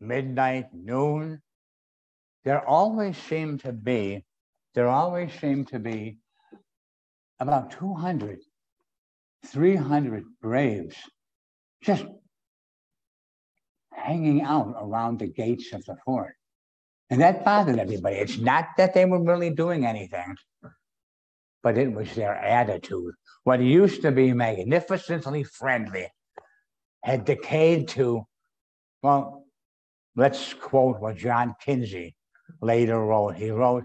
midnight, noon, there always seemed to be, there always seemed to be about 200, 300 braves just hanging out around the gates of the fort. And that bothered everybody. It's not that they were really doing anything, but it was their attitude. What used to be magnificently friendly had decayed to, well, let's quote what John Kinzie later wrote. He wrote,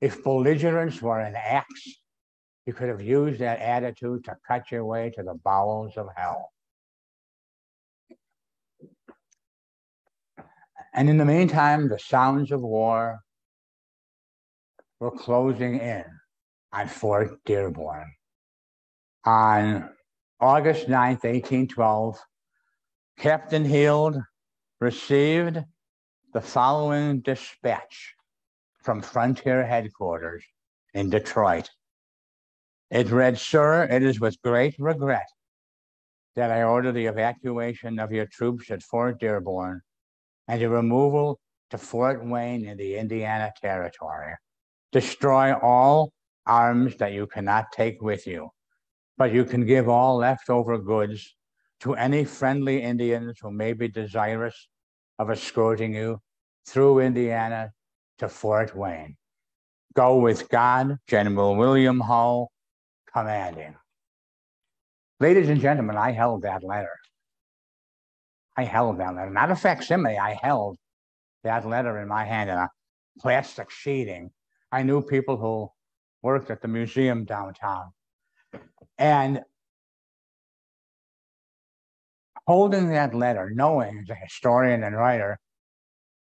if belligerence were an axe, you could have used that attitude to cut your way to the bowels of hell. And in the meantime, the sounds of war were closing in on Fort Dearborn. On August 9th, 1812, Captain Heald received the following dispatch from Frontier Headquarters in Detroit. It read, Sir, it is with great regret that I order the evacuation of your troops at Fort Dearborn and your removal to Fort Wayne in the Indiana Territory. Destroy all arms that you cannot take with you, but you can give all leftover goods to any friendly Indians who may be desirous of escorting you through Indiana to Fort Wayne. Go with God, General William Hull, commanding. Ladies and gentlemen, I held that letter. I held that letter, not a facsimile. I held that letter in my hand in a plastic sheeting. I knew people who worked at the museum downtown. And holding that letter, knowing as a historian and writer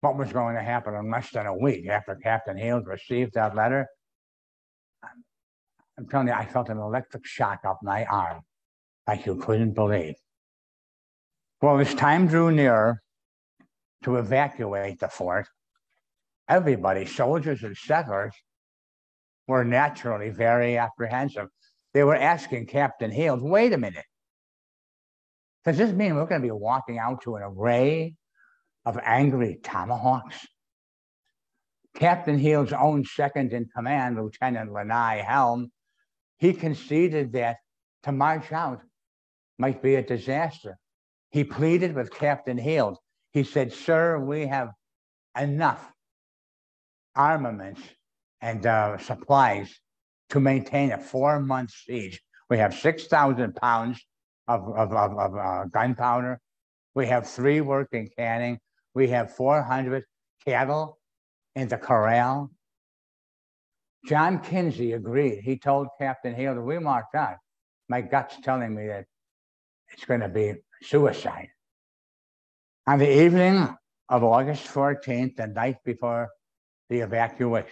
what was going to happen in less than a week after Captain Healds received that letter, I'm telling you, I felt an electric shock up my arm like you couldn't believe. Well, as time drew near to evacuate the fort, everybody, soldiers and settlers, were naturally very apprehensive. They were asking Captain Heald, wait a minute, does this mean we're going to be walking out to an array of angry tomahawks? Captain Heald's own second in command, Lieutenant Linai Helm, he conceded that to march out might be a disaster. He pleaded with Captain Heald. He said, Sir, we have enough armaments and uh, supplies to maintain a four month siege. We have 6,000 pounds of, of, of, of uh, gunpowder. We have three working canning. We have 400 cattle in the corral. John Kinzie agreed. He told Captain Heald that we marked out. My gut's telling me that it's going to be suicide. On the evening of August 14th, the night before the evacuation,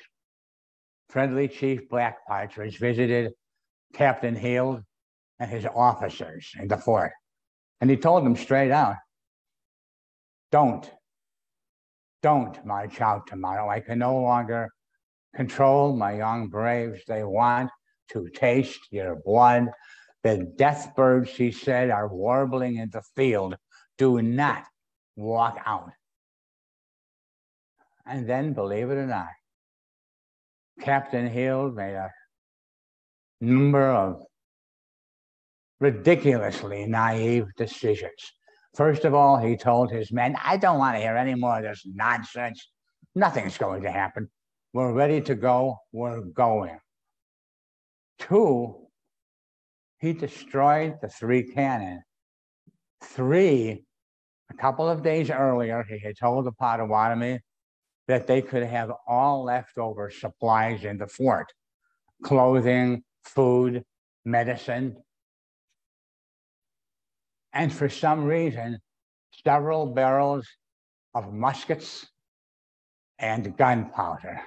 friendly Chief Black Partridge visited Captain Heald and his officers in the fort. And he told them straight out don't, don't march out tomorrow. I can no longer control my young braves. They want to taste your blood. The death birds, he said, are warbling in the field. Do not walk out. And then, believe it or not, Captain Heald made a number of ridiculously naive decisions. First of all, he told his men, I don't want to hear any more of this nonsense. Nothing's going to happen. We're ready to go. We're going. Two, he destroyed the three cannon. Three, a couple of days earlier, he had told the Potawatomi that they could have all leftover supplies in the fort clothing, food, medicine. And for some reason, several barrels of muskets and gunpowder.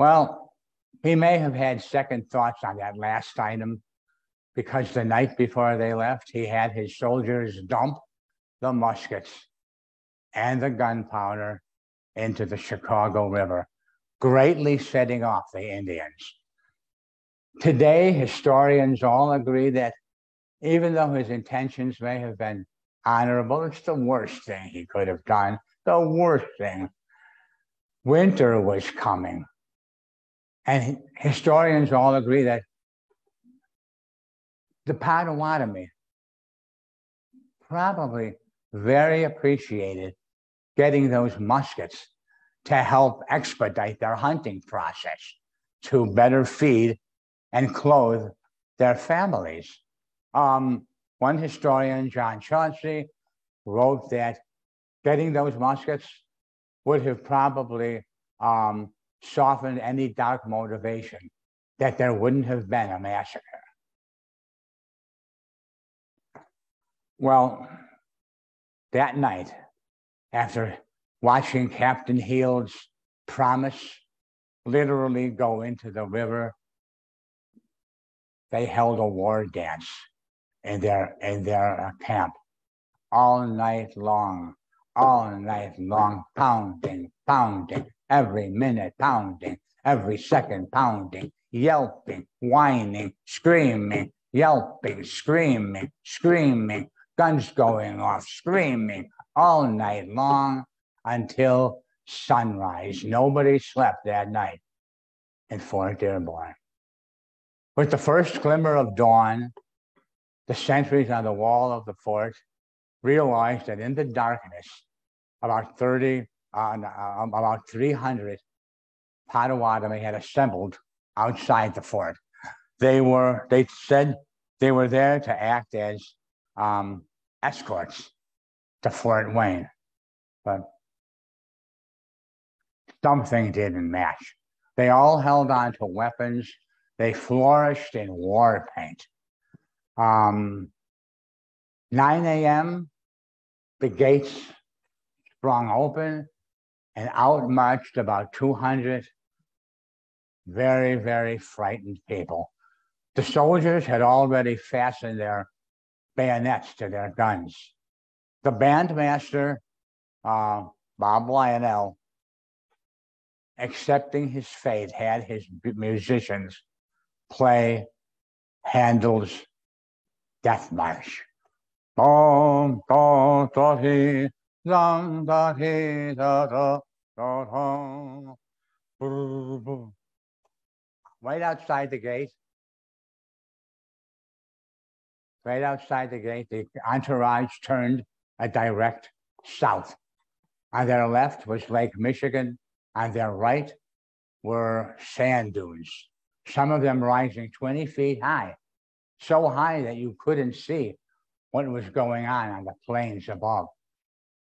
Well, he may have had second thoughts on that last item because the night before they left, he had his soldiers dump the muskets and the gunpowder into the Chicago River, greatly setting off the Indians. Today, historians all agree that even though his intentions may have been honorable, it's the worst thing he could have done. The worst thing. Winter was coming. And historians all agree that the Potawatomi probably very appreciated getting those muskets to help expedite their hunting process to better feed and clothe their families. Um, one historian, John Chauncey, wrote that getting those muskets would have probably um, softened any dark motivation, that there wouldn't have been a massacre. Well, that night, after watching Captain Heald's promise literally go into the river they held a war dance in their in their uh, camp all night long, all night long, pounding, pounding, every minute pounding, every second pounding, yelping, whining, screaming, yelping, screaming, screaming, guns going off, screaming all night long until sunrise. Nobody slept that night in Fort Dearborn. With the first glimmer of dawn, the sentries on the wall of the fort realized that in the darkness, about 30, uh, about 300 Potawatomi had assembled outside the fort. They were, they said they were there to act as um, escorts to Fort Wayne, but something didn't match. They all held on to weapons they flourished in war paint. Um, 9 a.m., the gates sprung open and out marched about 200 very, very frightened people. The soldiers had already fastened their bayonets to their guns. The bandmaster, uh, Bob Lionel, accepting his fate, had his musicians play Handel's Death March. Right outside the gate, right outside the gate, the entourage turned a direct south. On their left was Lake Michigan. On their right were sand dunes some of them rising 20 feet high, so high that you couldn't see what was going on on the plains above.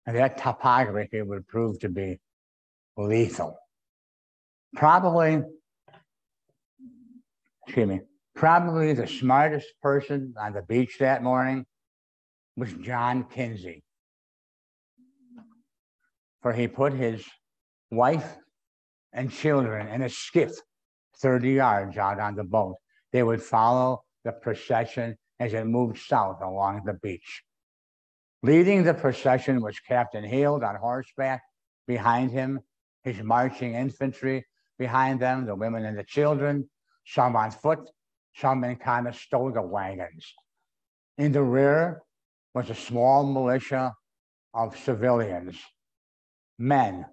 And that topography would prove to be lethal. Probably excuse me, probably the smartest person on the beach that morning was John Kinzie. For he put his wife and children in a skiff 30 yards out on the boat. They would follow the procession as it moved south along the beach. Leading the procession was Captain Heald on horseback. Behind him, his marching infantry. Behind them, the women and the children, some on foot, some in Conestoga wagons. In the rear was a small militia of civilians, men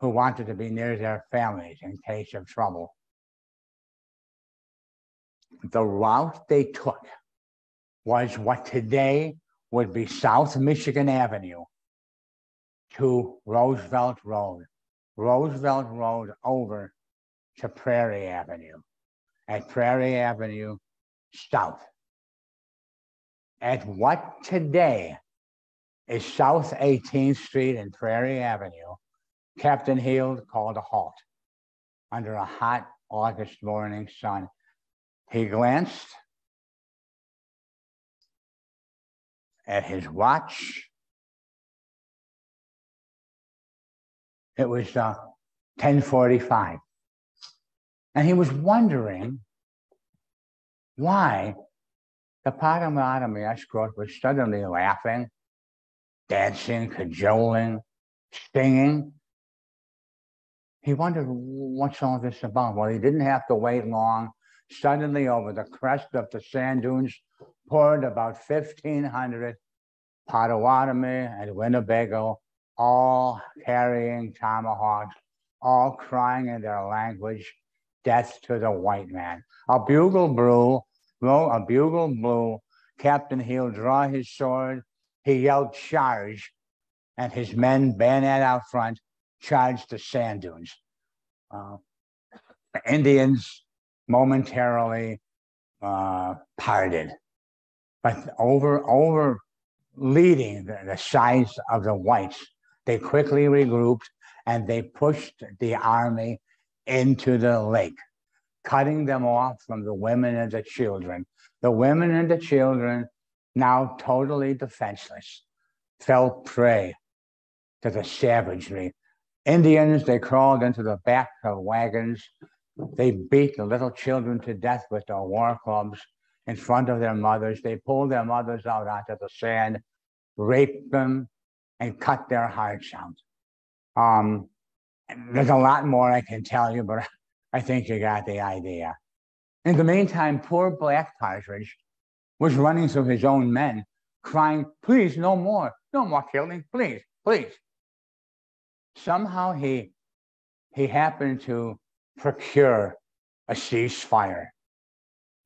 who wanted to be near their families in case of trouble. The route they took was what today would be South Michigan Avenue to Roosevelt Road, Roosevelt Road over to Prairie Avenue, at Prairie Avenue South. At what today is South 18th Street and Prairie Avenue, Captain Heald called a halt under a hot August morning sun. He glanced at his watch. It was uh, 1045. And he was wondering why the Potawatomi escort was suddenly laughing, dancing, cajoling, singing. He wondered what's all this about. Well, he didn't have to wait long. Suddenly, over the crest of the sand dunes, poured about 1,500 Potawatomi and Winnebago, all carrying tomahawks, all crying in their language, death to the white man. A bugle blew, blew a bugle blew. Captain Heald draw his sword. He yelled, charge. And his men, bayonet out front, charged the sand dunes. Uh, the Indians momentarily uh, parted. But over, over leading the, the size of the whites, they quickly regrouped and they pushed the army into the lake, cutting them off from the women and the children. The women and the children, now totally defenseless, fell prey to the savagery. Indians, they crawled into the back of wagons. They beat the little children to death with their war clubs in front of their mothers. They pulled their mothers out onto the sand, raped them, and cut their hearts out. Um, there's a lot more I can tell you, but [laughs] I think you got the idea. In the meantime, poor Black Partridge was running through his own men, crying, Please, no more, no more killing, please, please. Somehow he, he happened to procure a ceasefire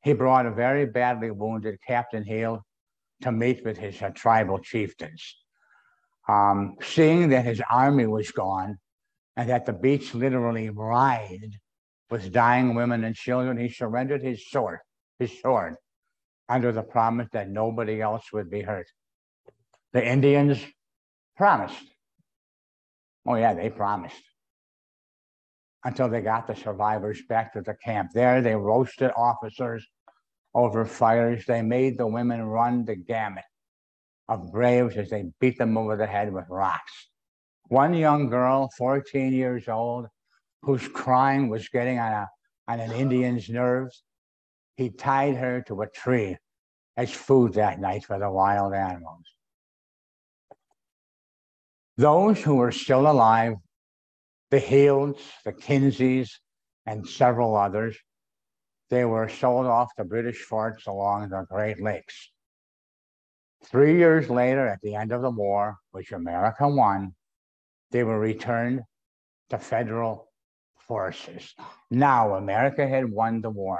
he brought a very badly wounded Captain Heald to meet with his uh, tribal chieftains. Um, seeing that his army was gone and that the beach literally writhed with dying women and children, he surrendered his sword, his sword, under the promise that nobody else would be hurt. The Indians promised. Oh, yeah, they promised until they got the survivors back to the camp. There, they roasted officers over fires. They made the women run the gamut of graves as they beat them over the head with rocks. One young girl, 14 years old, whose crying was getting on, a, on an Indian's nerves, he tied her to a tree as food that night for the wild animals. Those who were still alive, the Healds, the Kinzies, and several others, they were sold off to British forts along the Great Lakes. Three years later, at the end of the war, which America won, they were returned to federal forces. Now, America had won the war.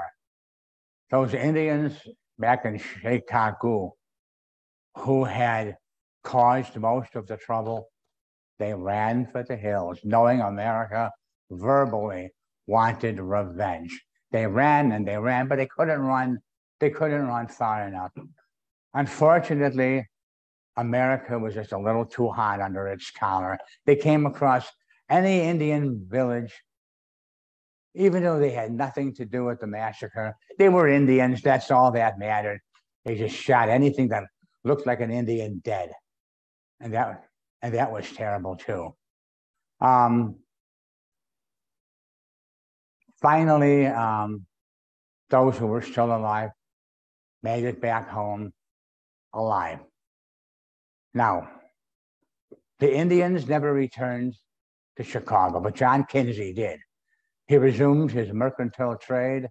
Those Indians back in Chicago who had caused most of the trouble, they ran for the hills, knowing America verbally wanted revenge. They ran and they ran, but they couldn't run. They couldn't run far enough. Unfortunately, America was just a little too hot under its collar. They came across any Indian village even though they had nothing to do with the massacre. They were Indians, that's all that mattered. They just shot anything that looked like an Indian dead. And that, and that was terrible too. Um, finally, um, those who were still alive made it back home alive. Now, the Indians never returned to Chicago, but John Kinzie did. He resumed his mercantile trade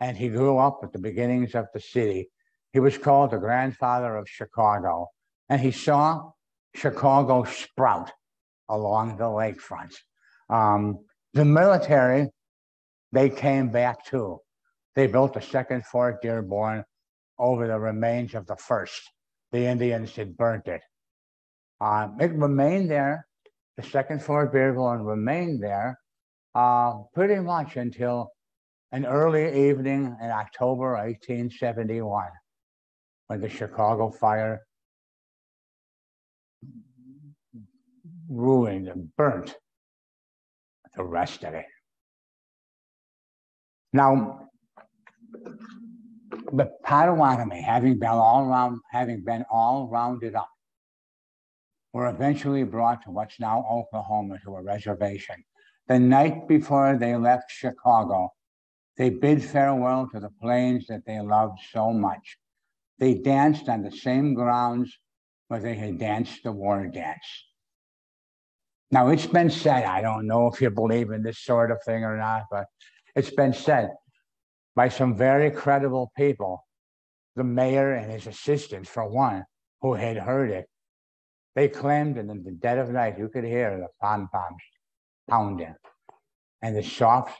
and he grew up at the beginnings of the city. He was called the grandfather of Chicago, and he saw Chicago sprout along the lakefront. Um, the military, they came back too. They built a second Fort Dearborn over the remains of the first. The Indians had burnt it. Um, it remained there. The second Fort Dearborn remained there uh, pretty much until an early evening in October 1871 when the Chicago fire ruined and burnt the rest of it. Now, the Potawatomi, having been all round, having been all rounded up, were eventually brought to what's now Oklahoma to a reservation. The night before they left Chicago, they bid farewell to the plains that they loved so much. They danced on the same grounds where they had danced the war dance. Now, it's been said, I don't know if you believe in this sort of thing or not, but it's been said by some very credible people, the mayor and his assistants, for one, who had heard it. They claimed that in the dead of night, you could hear the pom poms pounding and the soft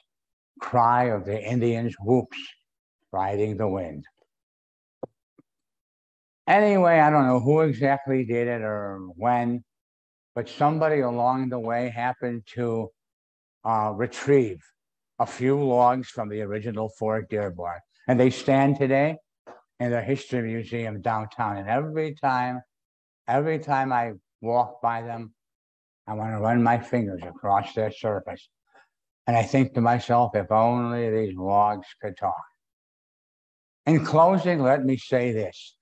cry of the Indians' whoops riding the wind. Anyway, I don't know who exactly did it or when, but somebody along the way happened to uh, retrieve a few logs from the original Fort Dearborn. And they stand today in the History Museum downtown. And every time, every time I walk by them, I want to run my fingers across their surface. And I think to myself, if only these logs could talk. In closing, let me say this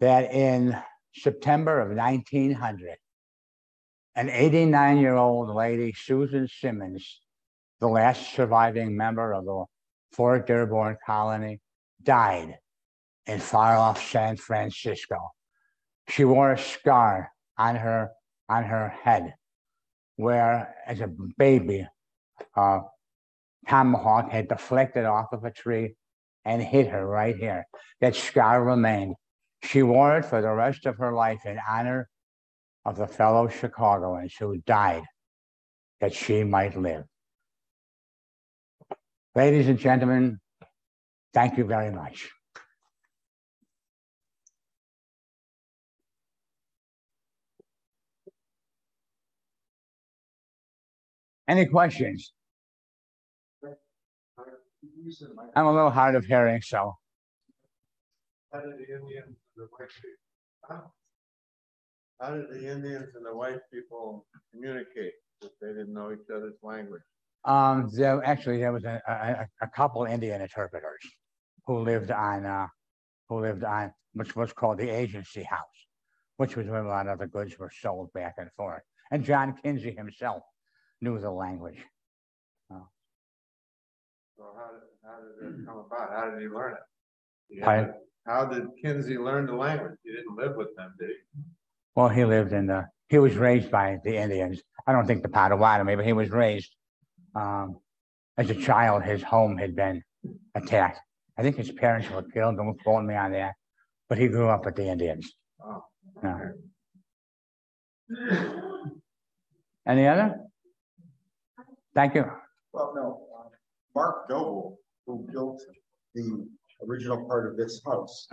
that in September of 1900, an 89 year old lady, Susan Simmons, the last surviving member of the Fort Dearborn colony, died in far off San Francisco. She wore a scar on her on her head, where as a baby, a tomahawk had deflected off of a tree and hit her right here. That scar remained. She wore it for the rest of her life in honor of the fellow Chicagoans who died that she might live. Ladies and gentlemen, thank you very much. Any questions? I'm a little hard of hearing, so. How did the Indians and the white people? Communicate if they didn't know each other's language? Um, there actually there was a, a, a couple Indian interpreters who lived on uh, who lived on which was called the agency house, which was where a lot of the goods were sold back and forth. And John Kinzie himself knew the language. So how did, how did it come about? How did he learn it? He had Pardon? to- How did Kinzie learn the language? He didn't live with them, did he? Well, he lived in the he was raised by the Indians. I don't think the Potawatomi, but he was raised um, as a child. His home had been attacked. I think his parents were killed. Don't quote me on that. But he grew up with the Indians. Oh, Yeah. [clears throat] Any other? Thank you. Well, no, uh, Mark Noble, who built the original part of this house,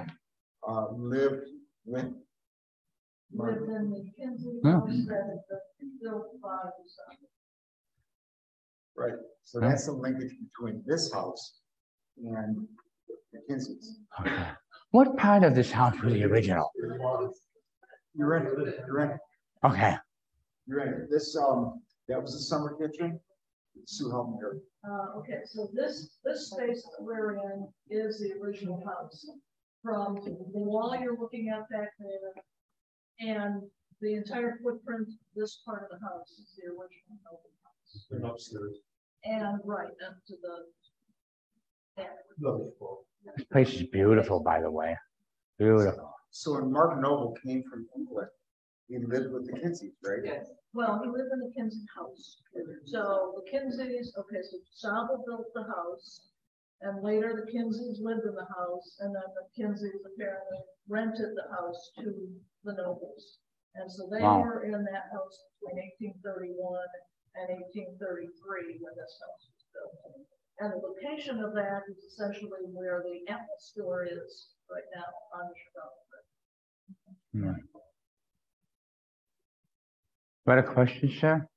uh, lived with. Lived in the Kinzie Yeah. Right, so that's the linkage between this house and the Kinzie's. Okay. What part of this house was the original? You're in, you're in, Okay. you're in. This, um, that was the summer kitchen. Sue, help me here. Uh, okay, so this, this space that we're in is the original house. From the wall you're looking at back there, and the entire footprint, this part of the house is the original house. And upstairs. And right up to the. yeah. This place is beautiful, by the way. Beautiful. So when Mark Noble came from England, he lived with the Kinzies, right? Yes. Well, he lived in the Kinzie house. So the Kinzies, okay, so Sabo built the house. And later the Kinzies lived in the house and then the Kinzies apparently rented the house to the Nobles. And so they Wow. were in that house between eighteen thirty-one and eighteen thirty-three when this house was built. And the location of that is essentially where the Apple store is right now on the Chicago. Hmm. Road. Got a question, sir?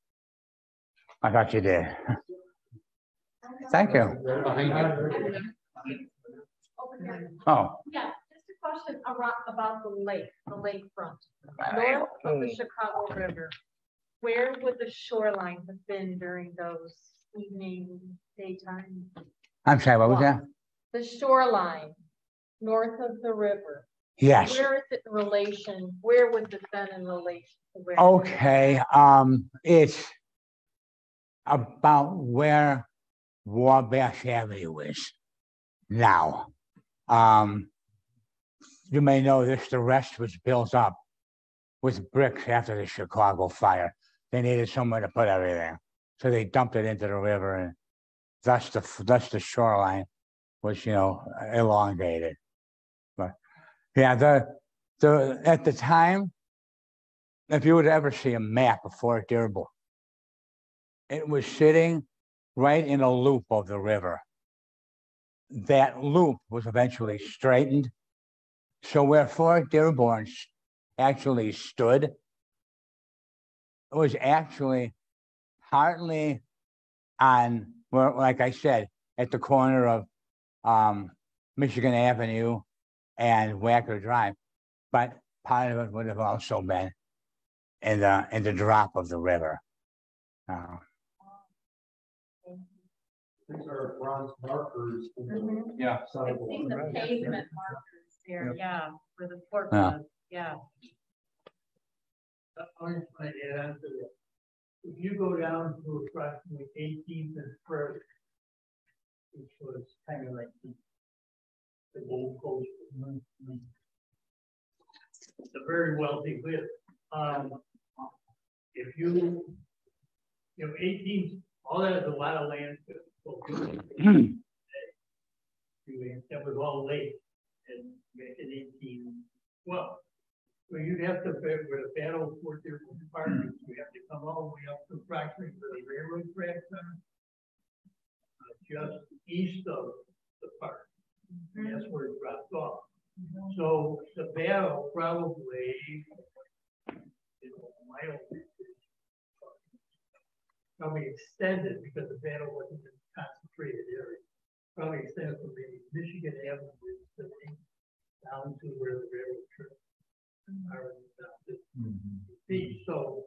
I thought you did. [laughs] Thank you. Oh, Yeah, just a question about, about the lake, the lakefront, north of the Chicago River. Where would the shoreline have been during those evening, daytime? I'm sorry, what was that? The shoreline, north of the river, Yes. where is it in relation, where would it been in relation? to where- Okay, um, it's about where Wabash Avenue is now. Um, you may know this, the rest was built up with bricks after the Chicago fire. They needed somewhere to put everything, so they dumped it into the river and thus the, thus the shoreline was, you know, elongated. But, yeah, the, the, at the time, if you would ever see a map of Fort Dearborn, it was sitting right in a loop of the river. That loop was eventually straightened. So where Fort Dearborn actually stood was actually partly on, well, like I said, at the corner of um, Michigan Avenue and Wacker Drive. But part of it would have also been in the in the drop of the river. Uh, These are bronze markers. in the Mhm. Yeah. I've side seen the wall. pavement markers there, yeah, for the fork Yeah. yeah. Want to add on to that. If you go down to approximately eighteenth and first, which was kind of like the, the Gold Coast. It's a very wealthy bit. Um, if you, you know, eighteen, all that is a lot of land. to- to- That was all lake in, in eighteen, well, well, you'd have to, where the battle for their departments, you have to come all the way up to approximately where the railroad tracks are. uh, Just east of the park, And that's where it dropped off. So the battle probably, you know, my own. Probably extended because the battle wasn't in a concentrated area. Probably extended from maybe Michigan Avenue down to where the railroad tracks are down to beach, so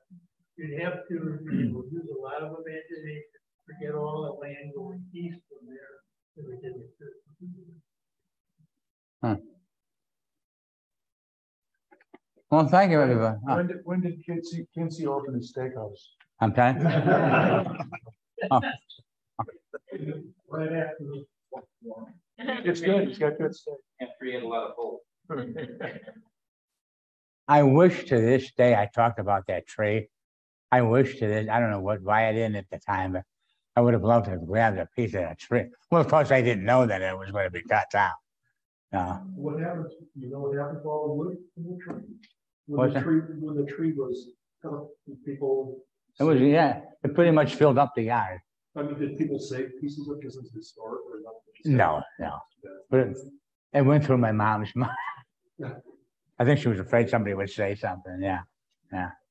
you'd have to you know, use a lot of imagination, forget all the land going east from there. that we didn't well, thank you, everybody. Oh, When did, when did Kinzie, Kinzie open his steakhouse? I'm done. [laughs] Oh. Right after. the- It's good, it's got good steak. and create a lot of hope. [laughs] I wish to this day I talked about that tree. I wish to this. I don't know what why I didn't at the time, but I would have loved to have grabbed a piece of that tree. Well, of course, I didn't know that it was going to be cut down. Uh, What happens, you know what happened to all the wood in the tree? What's When the that? tree, when the tree was, cut up, people. it was yeah. It pretty much filled up the yard. I mean, did people save pieces of, because it's historic or not? No, no. But it, it went through my mom's [laughs] mind. Yeah. I think she was afraid somebody would say something. Yeah.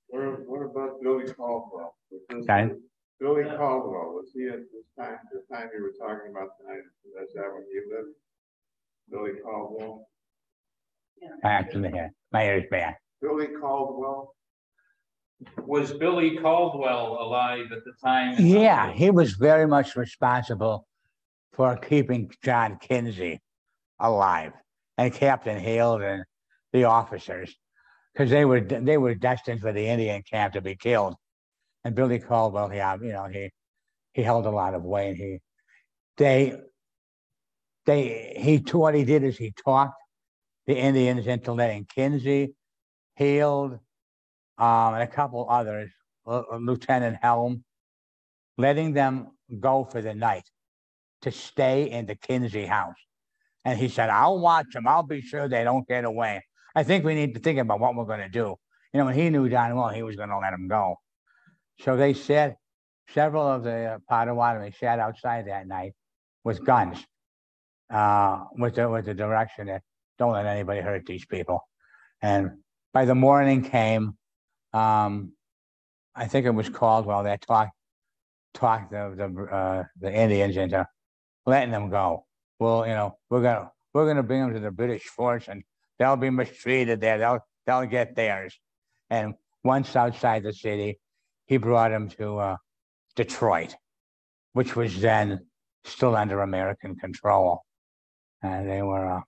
What, what about Billy Caldwell? Was Okay. Billy Caldwell, was he at this time, the time you were talking about tonight, that's that when you lived? Billy Caldwell, I actually had my ears back. Billy Caldwell, Was Billy Caldwell alive at the time? Yeah, he was very much responsible for keeping John Kinzie alive and Captain Heald and the officers because they were they were destined for the Indian camp to be killed. And Billy Caldwell, yeah, uh, you know, he he held a lot of weight. He they they he what he did is he talked the Indians into letting Kinzie, Heald, um, and a couple others, uh, uh, Lieutenant Helm, letting them go for the night to stay in the Kinzie house. And he said, I'll watch them. I'll be sure they don't get away. I think we need to think about what we're going to do. You know, when he knew darn well he was going to let him go. So they said, several of the uh, Potawatomi sat outside that night with guns, uh, with the with the direction that don't let anybody hurt these people. And by the morning came, um, I think it was Caldwell that talked talked the the uh, the Indians into letting them go. Well, you know, we're gonna we're gonna bring them to the British force, and they'll be mistreated there. They'll they'll get theirs. And once outside the city, he brought him to uh, Detroit, which was then still under American control, and they were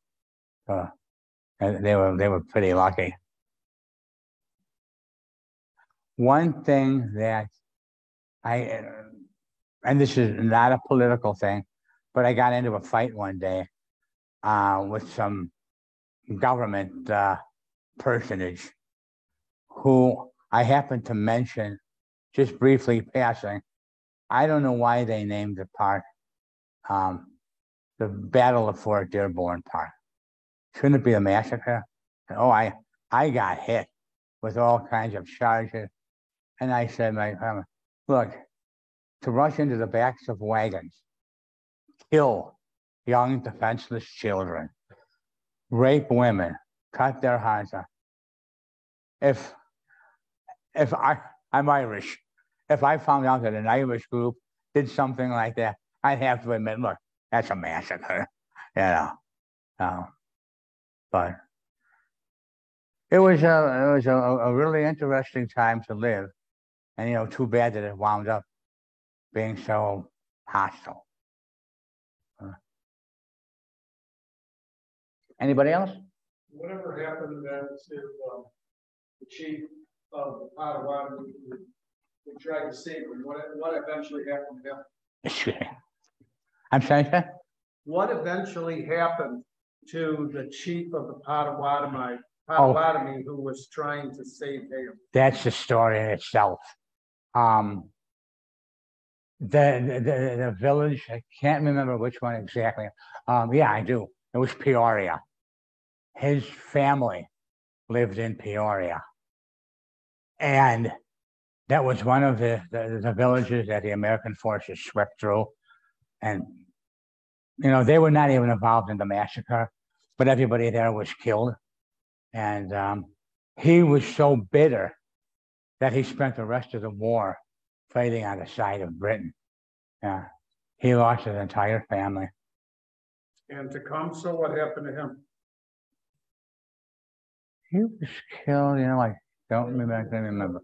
uh, uh, they were they were pretty lucky. One thing that I, uh, and this is not a political thing, but I got into a fight one day uh, with some government uh, personage who I happened to mention just briefly passing. I don't know why they named the park um, the Battle of Fort Dearborn Park. Shouldn't it be a massacre? Oh, I I got hit with all kinds of charges, and I said, my family, look, to rush into the backs of wagons kill young defenseless children, rape women, cut their hearts off. If if I I'm Irish, if I found out that an Irish group did something like that, I'd have to admit, look, that's a massacre, [laughs] you know. Uh, but it was a it was a, a really interesting time to live, and you know, too bad that it wound up being so hostile. Anybody else? Whatever happened then to um, the chief of the Potawatomi who, who tried to save him? What, what eventually happened to him? [laughs] I'm sorry, sir? What eventually happened to the chief of the Potawatomi, Oh. Potawatomi who was trying to save him? That's the story in itself. Um, the, the, the, the village, I can't remember which one exactly. Um, yeah, I do. It was Peoria. His family lived in Peoria. And that was one of the, the, the villages that the American forces swept through. And, you know, they were not even involved in the massacre, but everybody there was killed. And um, he was so bitter that he spent the rest of the war fighting on the side of Britain. Yeah. He lost his entire family. And Tecumseh, what happened to him? He was killed, you know, I don't remember, I can't remember.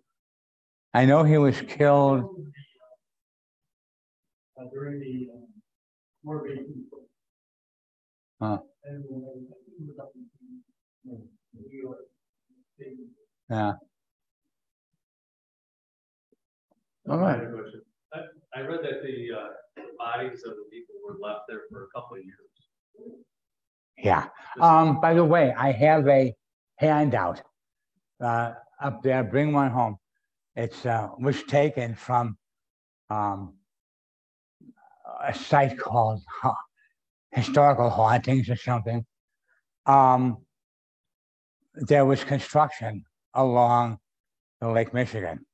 I know he was killed. During the um, War of. Huh. And, uh, he was up in, uh, New York. They- Yeah. All I right. had a question. I, I read that the, uh, bodies of the people were left there for a couple of years. Yeah. Um, by the way, I have a handout uh, up there. Bring one home. It's uh, was taken from um, a site called Historical Hauntings or something. Um, there was construction along the Lake Michigan,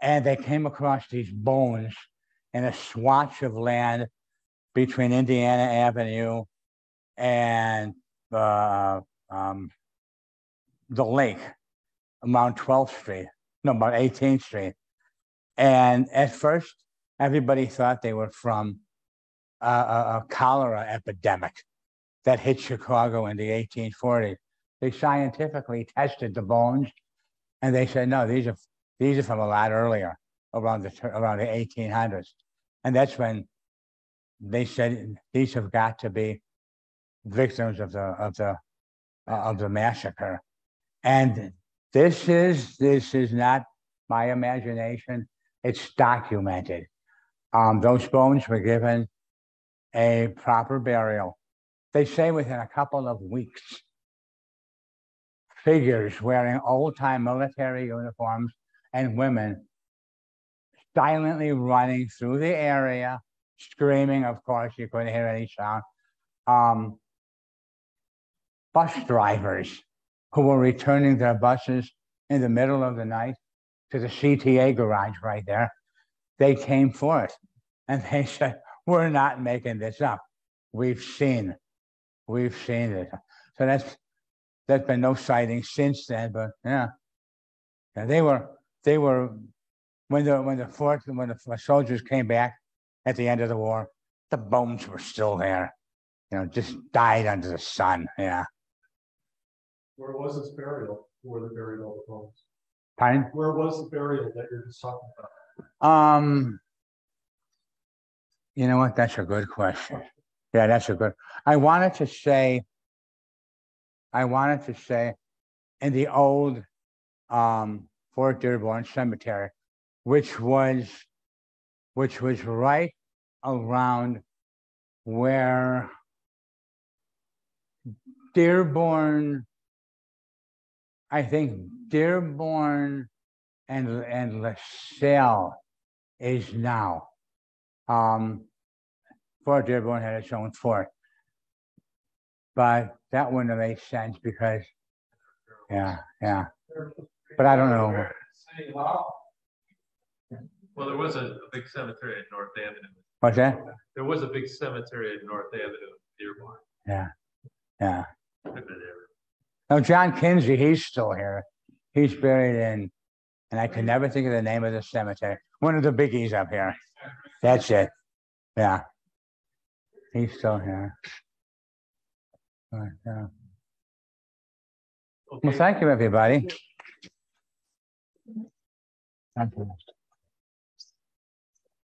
and they came across these bones in a swatch of land between Indiana Avenue and uh, um, the lake around 12th Street, no, about 18th Street. And at first, everybody thought they were from a, a, a cholera epidemic that hit Chicago in the 1840s. They scientifically tested the bones, And they said, no, these are, these are from a lot earlier, around the, around the eighteen hundreds. And that's when they said, these have got to be victims of the, of the, uh, of the massacre. And this is, this is not my imagination, it's documented. Um, those bones were given a proper burial. They say within a couple of weeks. Figures wearing old-time military uniforms and women silently running through the area, screaming, of course, you couldn't hear any sound. Um, bus drivers who were returning their buses in the middle of the night to the CTA garage right there. They came forth and they [laughs] said, We're not making this up. We've seen, we've seen it. So that's there's been no sightings since then, but yeah. And they were they were when the when the fort when the soldiers came back at the end of the war, the bones were still there. You know, just died under the sun. Yeah. Where was this burial? Where they buried all the bones? Pardon? Where was the burial that you're just talking about? Um, you know what? That's a good question. Yeah, that's a good. I wanted to say. I wanted to say, in the old um, Fort Dearborn Cemetery, which was, which was right around where Dearborn. I think Dearborn and and LaSalle is now. Um, Fort Dearborn had its own fort, but that wouldn't have made sense because, yeah, yeah. But I don't know. Well, there was a a big cemetery at North Avenue. What's that? There was a big cemetery at North Avenue, Dearborn. Yeah, yeah. I've been there. No, John Kinzie, he's still here. He's buried in, and I can never think of the name of the cemetery. One of the biggies up here. That's it. Yeah. He's still here. But. Uh, well, Okay. thank you, everybody. Thank you.